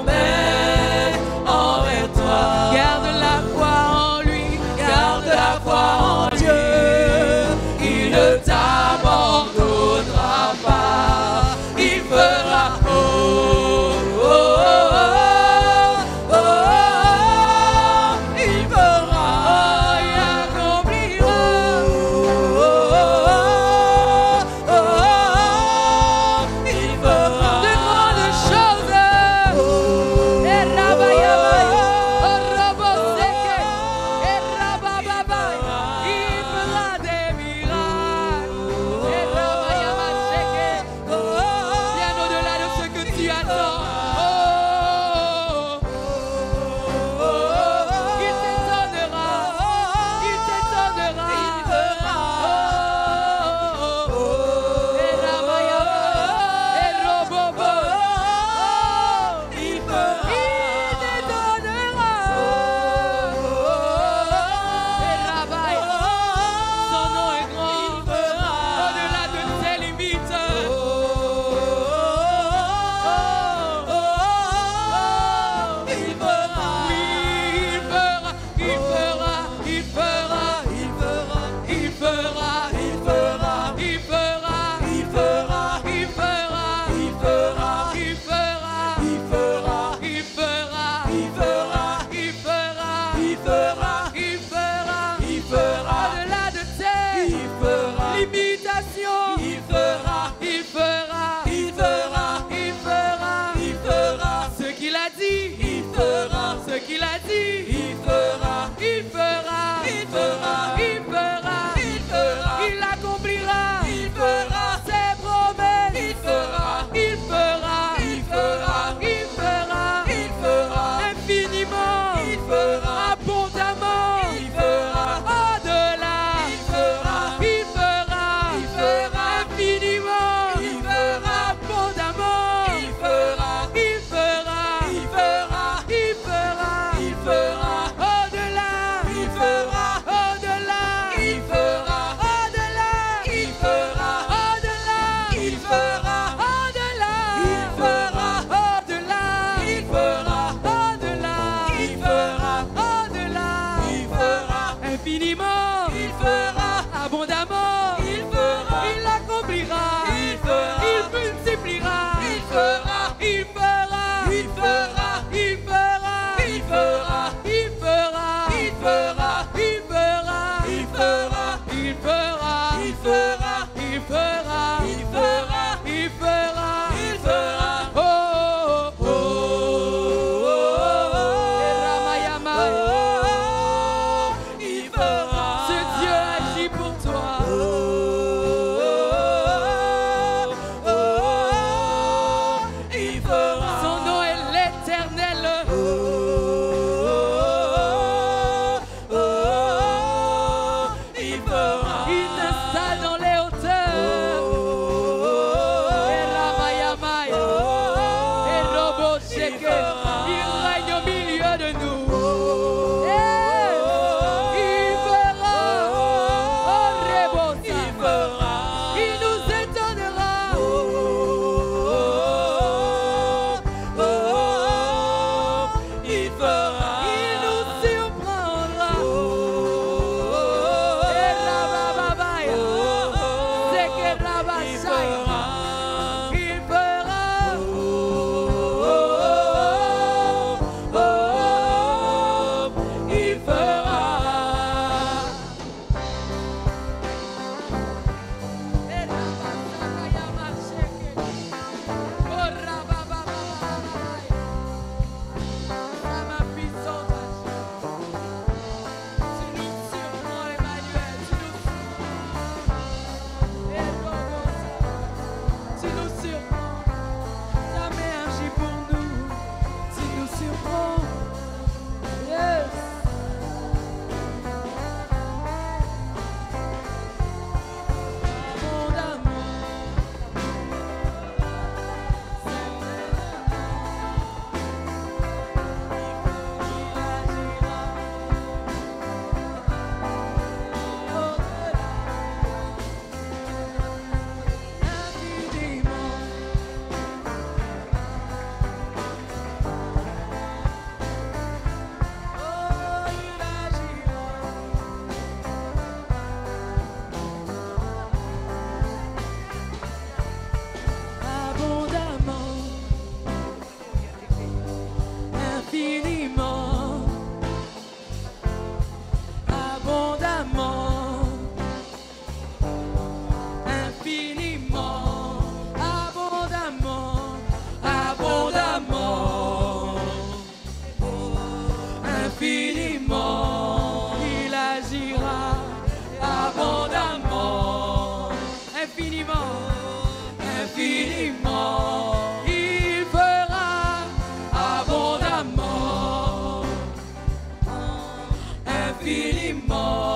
more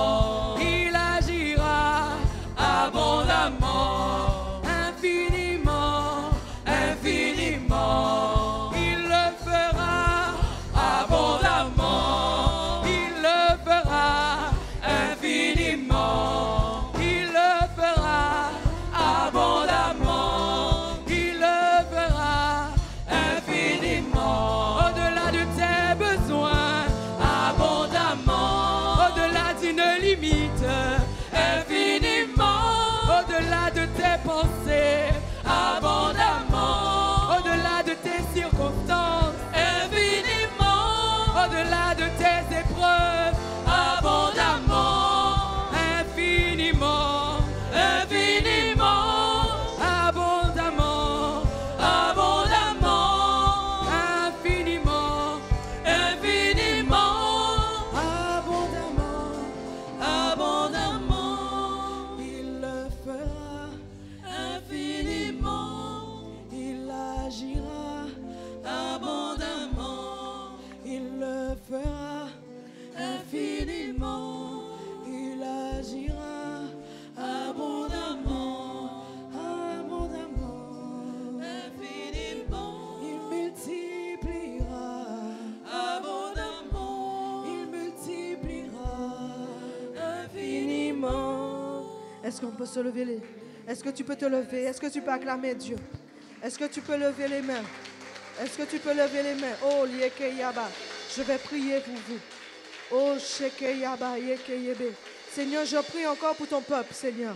se lever les... Est-ce que tu peux te lever? Est-ce que tu peux acclamer Dieu? Est-ce que tu peux lever les mains? Est-ce que tu peux lever les mains? Oh, yaba. Je vais prier pour vous. Oh. Seigneur, je prie encore pour ton peuple, Seigneur.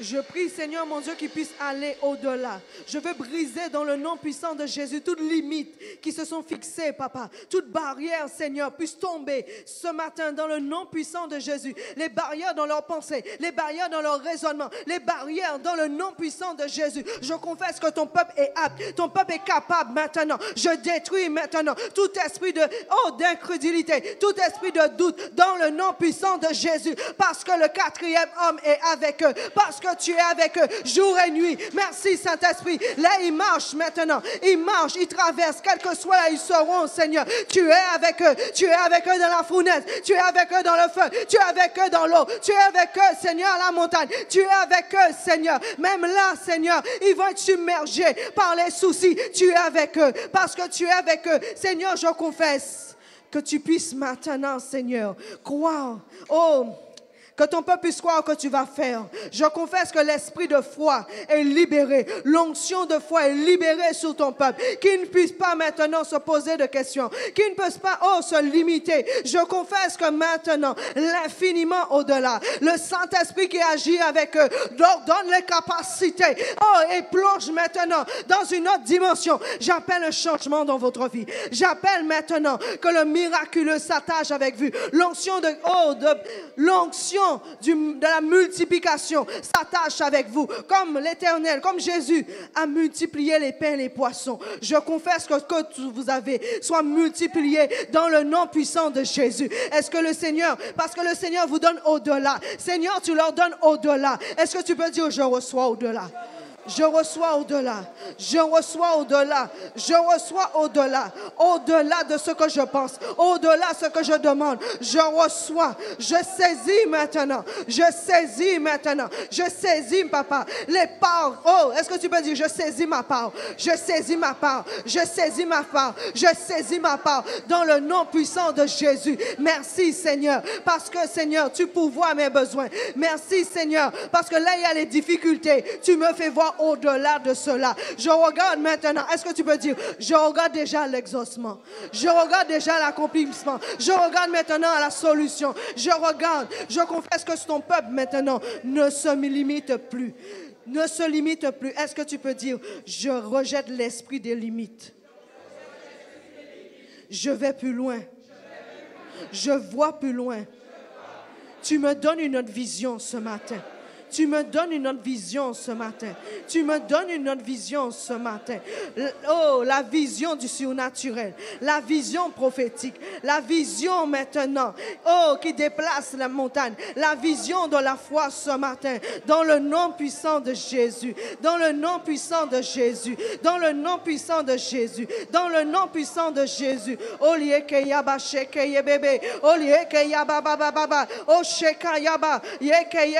Je prie, Seigneur mon Dieu, qu'il puisse aller au-delà. Je veux briser dans le nom puissant de Jésus toutes limites qui se sont fixées, papa. Toute barrière, Seigneur, puisse tomber ce matin dans le nom puissant de Jésus. Les barrières dans leurs pensées, les barrières dans leur raisonnement, les barrières dans le nom puissant de Jésus. Je confesse que ton peuple est apte, ton peuple est capable maintenant. Je détruis maintenant tout esprit de, oh, d'incrédulité, tout esprit de doute dans le nom puissant de Jésus. Parce que le quatrième homme est avec eux. Parce que tu es avec eux jour et nuit. Merci Saint-Esprit. Là, ils marchent maintenant. Ils marchent, ils traversent. Quel que soit là, ils seront, Seigneur. Tu es avec eux. Tu es avec eux dans la fournaise. Tu es avec eux dans le feu. Tu es avec eux dans l'eau. Tu es avec eux, Seigneur, à la montagne. Tu es avec eux, Seigneur. Même là, Seigneur, ils vont être submergés par les soucis. Tu es avec eux. Parce que tu es avec eux. Seigneur, je confesse que tu puisses maintenant, Seigneur, croire. Oh, que ton peuple puisse croire que tu vas faire. Je confesse que l'esprit de foi est libéré. L'onction de foi est libérée sur ton peuple. Qu'il ne puisse pas maintenant se poser de questions. Qu'il ne puisse pas, oh, se limiter. Je confesse que maintenant, l'infiniment au-delà, le Saint-Esprit qui agit avec eux, leur donne les capacités. Oh, et plonge maintenant dans une autre dimension. J'appelle un changement dans votre vie. J'appelle maintenant que le miraculeux s'attache avec vous. L'onction de, oh, de, l'onction de la multiplication s'attache avec vous. Comme l'éternel, comme Jésus a multiplié les pains et les poissons. Je confesse que ce que vous avez soit multiplié dans le nom puissant de Jésus. Est-ce que le Seigneur, parce que le Seigneur vous donne au-delà. Seigneur, tu leur donnes au-delà. Est-ce que tu peux dire, je reçois au-delà? Je reçois au-delà. Je reçois au-delà. Je reçois au-delà. Au-delà de ce que je pense. Au-delà de ce que je demande. Je reçois. Je saisis maintenant. Je saisis maintenant. Je saisis, papa, les parts. Oh, est-ce que tu peux dire, je saisis ma part? Je saisis ma part. Je saisis ma part. Je saisis ma part. Dans le nom puissant de Jésus. Merci, Seigneur. Parce que, Seigneur, tu pourvois mes besoins. Merci, Seigneur. Parce que là, il y a les difficultés. Tu me fais voir au-delà de cela. Je regarde maintenant. Est-ce que tu peux dire, je regarde déjà l'exaucement. Je regarde déjà l'accomplissement. Je regarde maintenant la solution. Je regarde. Je confesse que ton peuple maintenant ne se limite plus. Ne se limite plus. Est-ce que tu peux dire, je rejette l'esprit des limites? Je vais plus loin. Je vois plus loin. Tu me donnes une autre vision ce matin. Tu me donnes une autre vision ce matin. Tu me donnes une autre vision ce matin. Oh, la vision du surnaturel. La vision prophétique. La vision maintenant. Oh, qui déplace la montagne. La vision de la foi ce matin. Dans le nom puissant de Jésus. Dans le nom puissant de Jésus. Dans le nom puissant de Jésus. Dans le nom puissant de Jésus. Oh, bebe. Oh, yaba baba baba. Oh, yaba. Yeke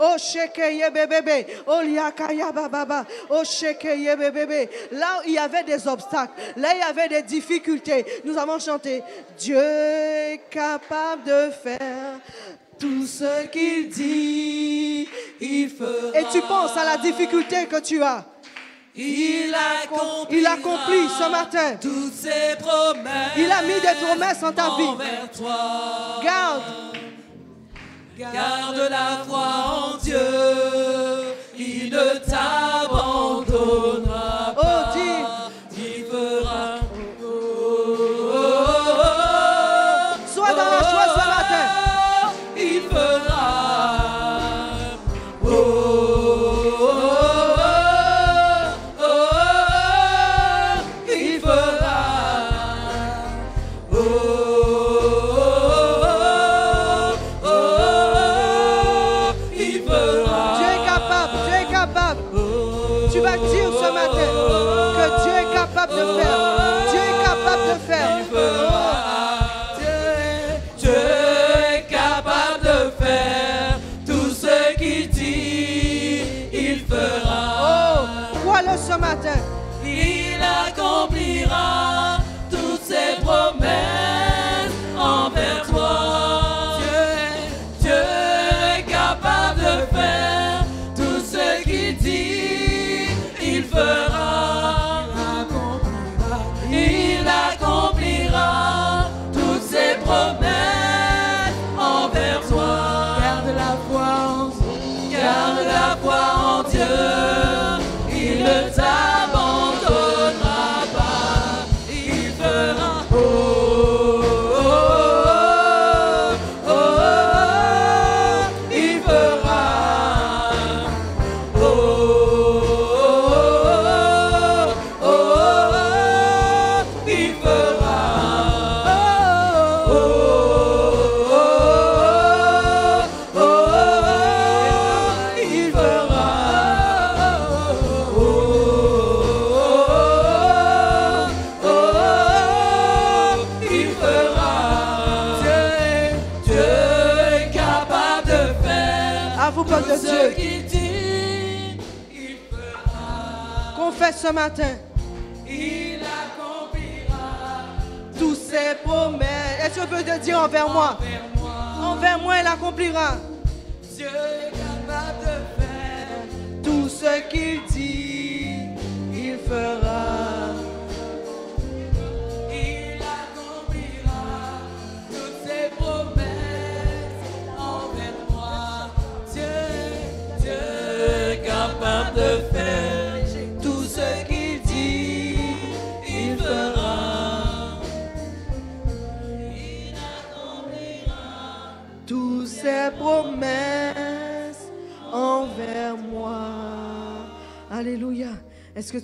Oh, sheke ye bebe bebe. Oh, liaka yaba baba. Oh, sheke ye bebe bebe. Là où il y avait des obstacles, là il y avait des difficultés, nous avons chanté Dieu est capable de faire tout ce qu'il dit, il fera. Et tu penses à la difficulté que tu as. Il accomplit, Il accomplit ce matin. toutes ses promesses. Il a mis des promesses en ta vie. toi. Garde. Garde la foi en Dieu. Il ne t'abandonnera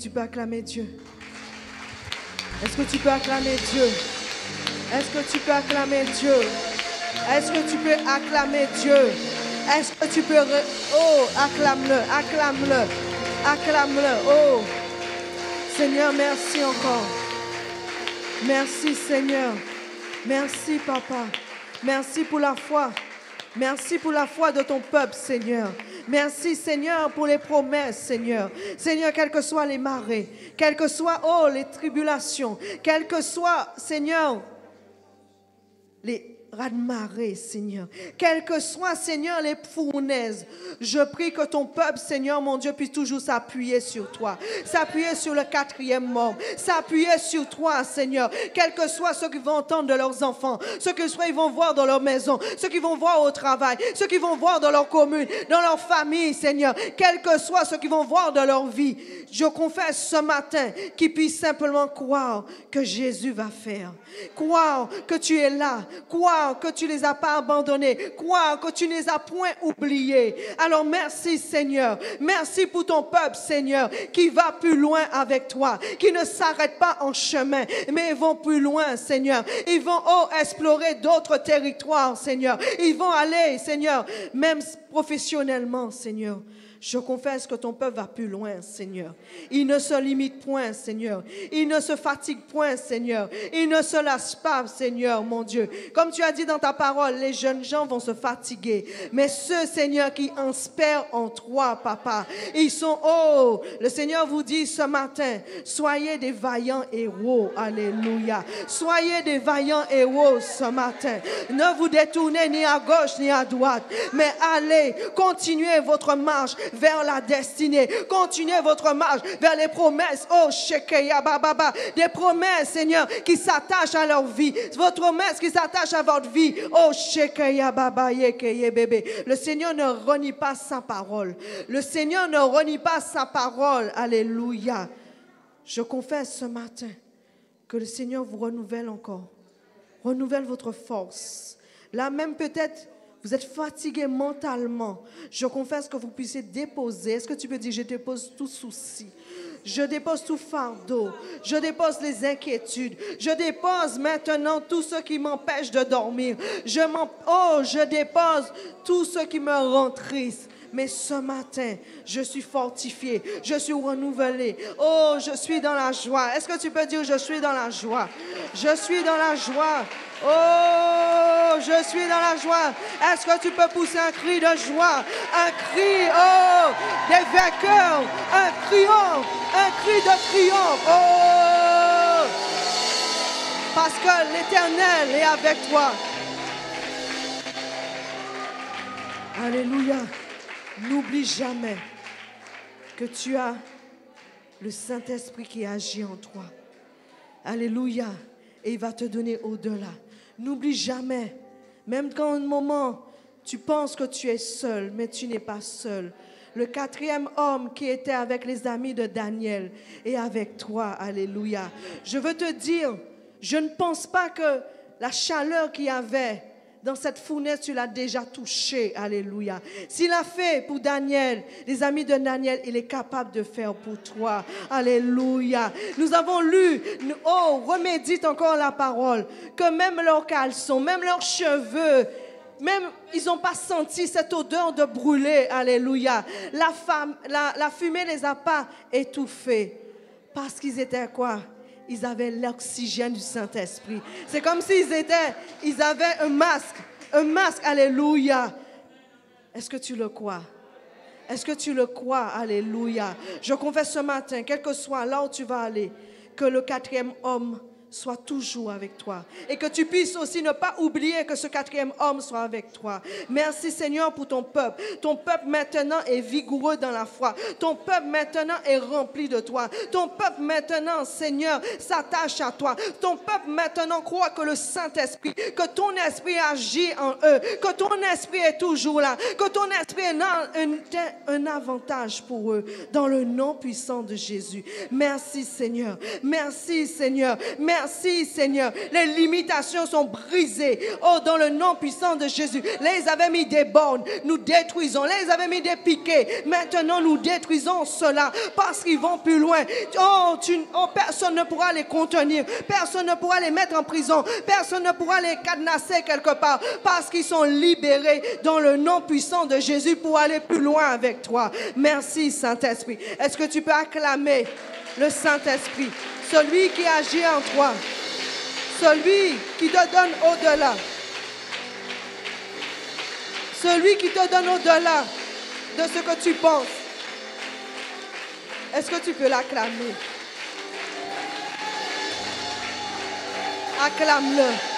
tu peux acclamer Dieu? Est-ce que tu peux acclamer Dieu? Est-ce que tu peux acclamer Dieu? Est-ce que tu peux acclamer Dieu? Est-ce que tu peux... re- Oh, acclame-le, acclame-le, acclame-le. Oh, Seigneur, merci encore. Merci Seigneur. Merci Papa. Merci pour la foi. Merci pour la foi de ton peuple, Seigneur. Merci, Seigneur, pour les promesses, Seigneur. Seigneur, quelles que soient les marées, quelles que soient, oh, les tribulations, quelles que soient, Seigneur, les raz-de-marée, Seigneur. Quelles que soient, Seigneur, les fournaises, je prie que ton peuple, Seigneur, mon Dieu, puisse toujours s'appuyer sur toi, s'appuyer sur le quatrième membre, s'appuyer sur toi, Seigneur. Quels que soient ceux qui vont entendre de leurs enfants, ceux que soit ils vont voir dans leur maison, ceux qui vont voir au travail, ceux qui vont voir dans leur commune, dans leur famille, Seigneur. Quels que soient ceux qui vont voir dans leur vie, je confesse ce matin qu'ils puissent simplement croire que Jésus va faire. Croire que tu es là. Croire que tu les as pas abandonnés. Croire que tu ne les as point oubliés. Alors merci Seigneur. Merci pour ton peuple Seigneur qui va plus loin avec toi. Qui ne s'arrête pas en chemin. Mais ils vont plus loin Seigneur. Ils vont oh, explorer d'autres territoires Seigneur. Ils vont aller Seigneur. Même professionnellement Seigneur. Je confesse que ton peuple va plus loin, Seigneur. Il ne se limite point, Seigneur. Il ne se fatigue point, Seigneur. Il ne se lasse pas, Seigneur, mon Dieu. Comme tu as dit dans ta parole, les jeunes gens vont se fatiguer. Mais ceux, Seigneur, qui espèrent en toi, Papa, ils sont, oh, le Seigneur vous dit ce matin, soyez des vaillants héros. Alléluia. Soyez des vaillants héros ce matin. Ne vous détournez ni à gauche ni à droite, mais allez, continuez votre marche vers la destinée. Continuez votre marche vers les promesses. Oh, Shekeya Baba. Des promesses, Seigneur, qui s'attachent à leur vie. Votre promesse qui s'attache à votre vie. Oh, Shekeya Baba Yekeye bébé. Le Seigneur ne renie pas sa parole. Le Seigneur ne renie pas sa parole. Alléluia. Je confesse ce matin que le Seigneur vous renouvelle encore. Renouvelle votre force. Là même peut-être vous êtes fatigué mentalement. Je confesse que vous puissiez déposer. Est-ce que tu peux dire, je dépose tout souci? Je dépose tout fardeau. Je dépose les inquiétudes. Je dépose maintenant tout ce qui m'empêche de dormir. Je oh, je dépose tout ce qui me rend triste. Mais ce matin, je suis fortifié, je suis renouvelé. Oh, je suis dans la joie. Est-ce que tu peux dire, je suis dans la joie? Je suis dans la joie. Oh, je suis dans la joie. Est-ce que tu peux pousser un cri de joie? Un cri, oh, des vainqueurs. Un triomphe, un cri de triomphe. Oh, parce que l'éternel est avec toi. Alléluia. N'oublie jamais que tu as le Saint-Esprit qui agit en toi. Alléluia. Et il va te donner au-delà. N'oublie jamais, même quand un moment tu penses que tu es seul, mais tu n'es pas seul. Le quatrième homme qui était avec les amis de Daniel est avec toi. Alléluia. Je veux te dire, je ne pense pas que la chaleur qu'il y avait dans cette fournaise, tu l'as déjà touché. Alléluia. S'il a fait pour Daniel, les amis de Daniel, il est capable de faire pour toi. Alléluia. Nous avons lu, oh, remédite encore la parole, que même leurs caleçons, même leurs cheveux, même ils n'ont pas senti cette odeur de brûler. Alléluia. La, femme, la, la fumée ne les a pas étouffés. Parce qu'ils étaient quoi? Ils avaient l'oxygène du Saint-Esprit. C'est comme s'ils étaient, ils avaient un masque, un masque, alléluia. Est-ce que tu le crois? Est-ce que tu le crois? Alléluia. Je confesse ce matin, quel que soit là où tu vas aller, que le quatrième homme soit toujours avec toi. Et que tu puisses aussi ne pas oublier que ce quatrième homme soit avec toi. Merci Seigneur pour ton peuple. Ton peuple maintenant est vigoureux dans la foi. Ton peuple maintenant est rempli de toi. Ton peuple maintenant, Seigneur, s'attache à toi. Ton peuple maintenant croit que le Saint-Esprit, que ton esprit agit en eux, que ton esprit est toujours là, que ton esprit est un, avantage pour eux. Dans le nom puissant de Jésus. Merci Seigneur. Merci Seigneur. Merci Seigneur. Les limitations sont brisées. Oh, dans le nom puissant de Jésus. Les avaient mis des bornes. Nous détruisons. Les avaient mis des piquets. Maintenant, nous détruisons cela parce qu'ils vont plus loin. Oh, oh, personne ne pourra les contenir. Personne ne pourra les mettre en prison. Personne ne pourra les cadenasser quelque part parce qu'ils sont libérés dans le nom puissant de Jésus pour aller plus loin avec toi. Merci Saint-Esprit. Est-ce que tu peux acclamer le Saint-Esprit? Celui qui agit en toi, celui qui te donne au-delà, celui qui te donne au-delà de ce que tu penses. Est-ce que tu peux l'acclamer? Acclame-le.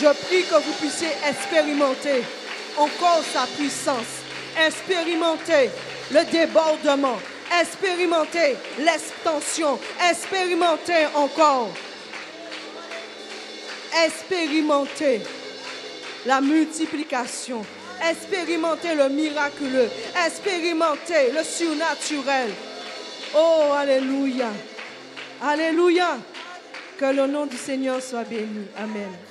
Je prie que vous puissiez expérimenter encore sa puissance, expérimenter le débordement, expérimenter l'expansion, expérimenter encore, expérimenter la multiplication, expérimenter le miraculeux, expérimenter le surnaturel. Oh, alléluia, alléluia, que le nom du Seigneur soit béni. Amen.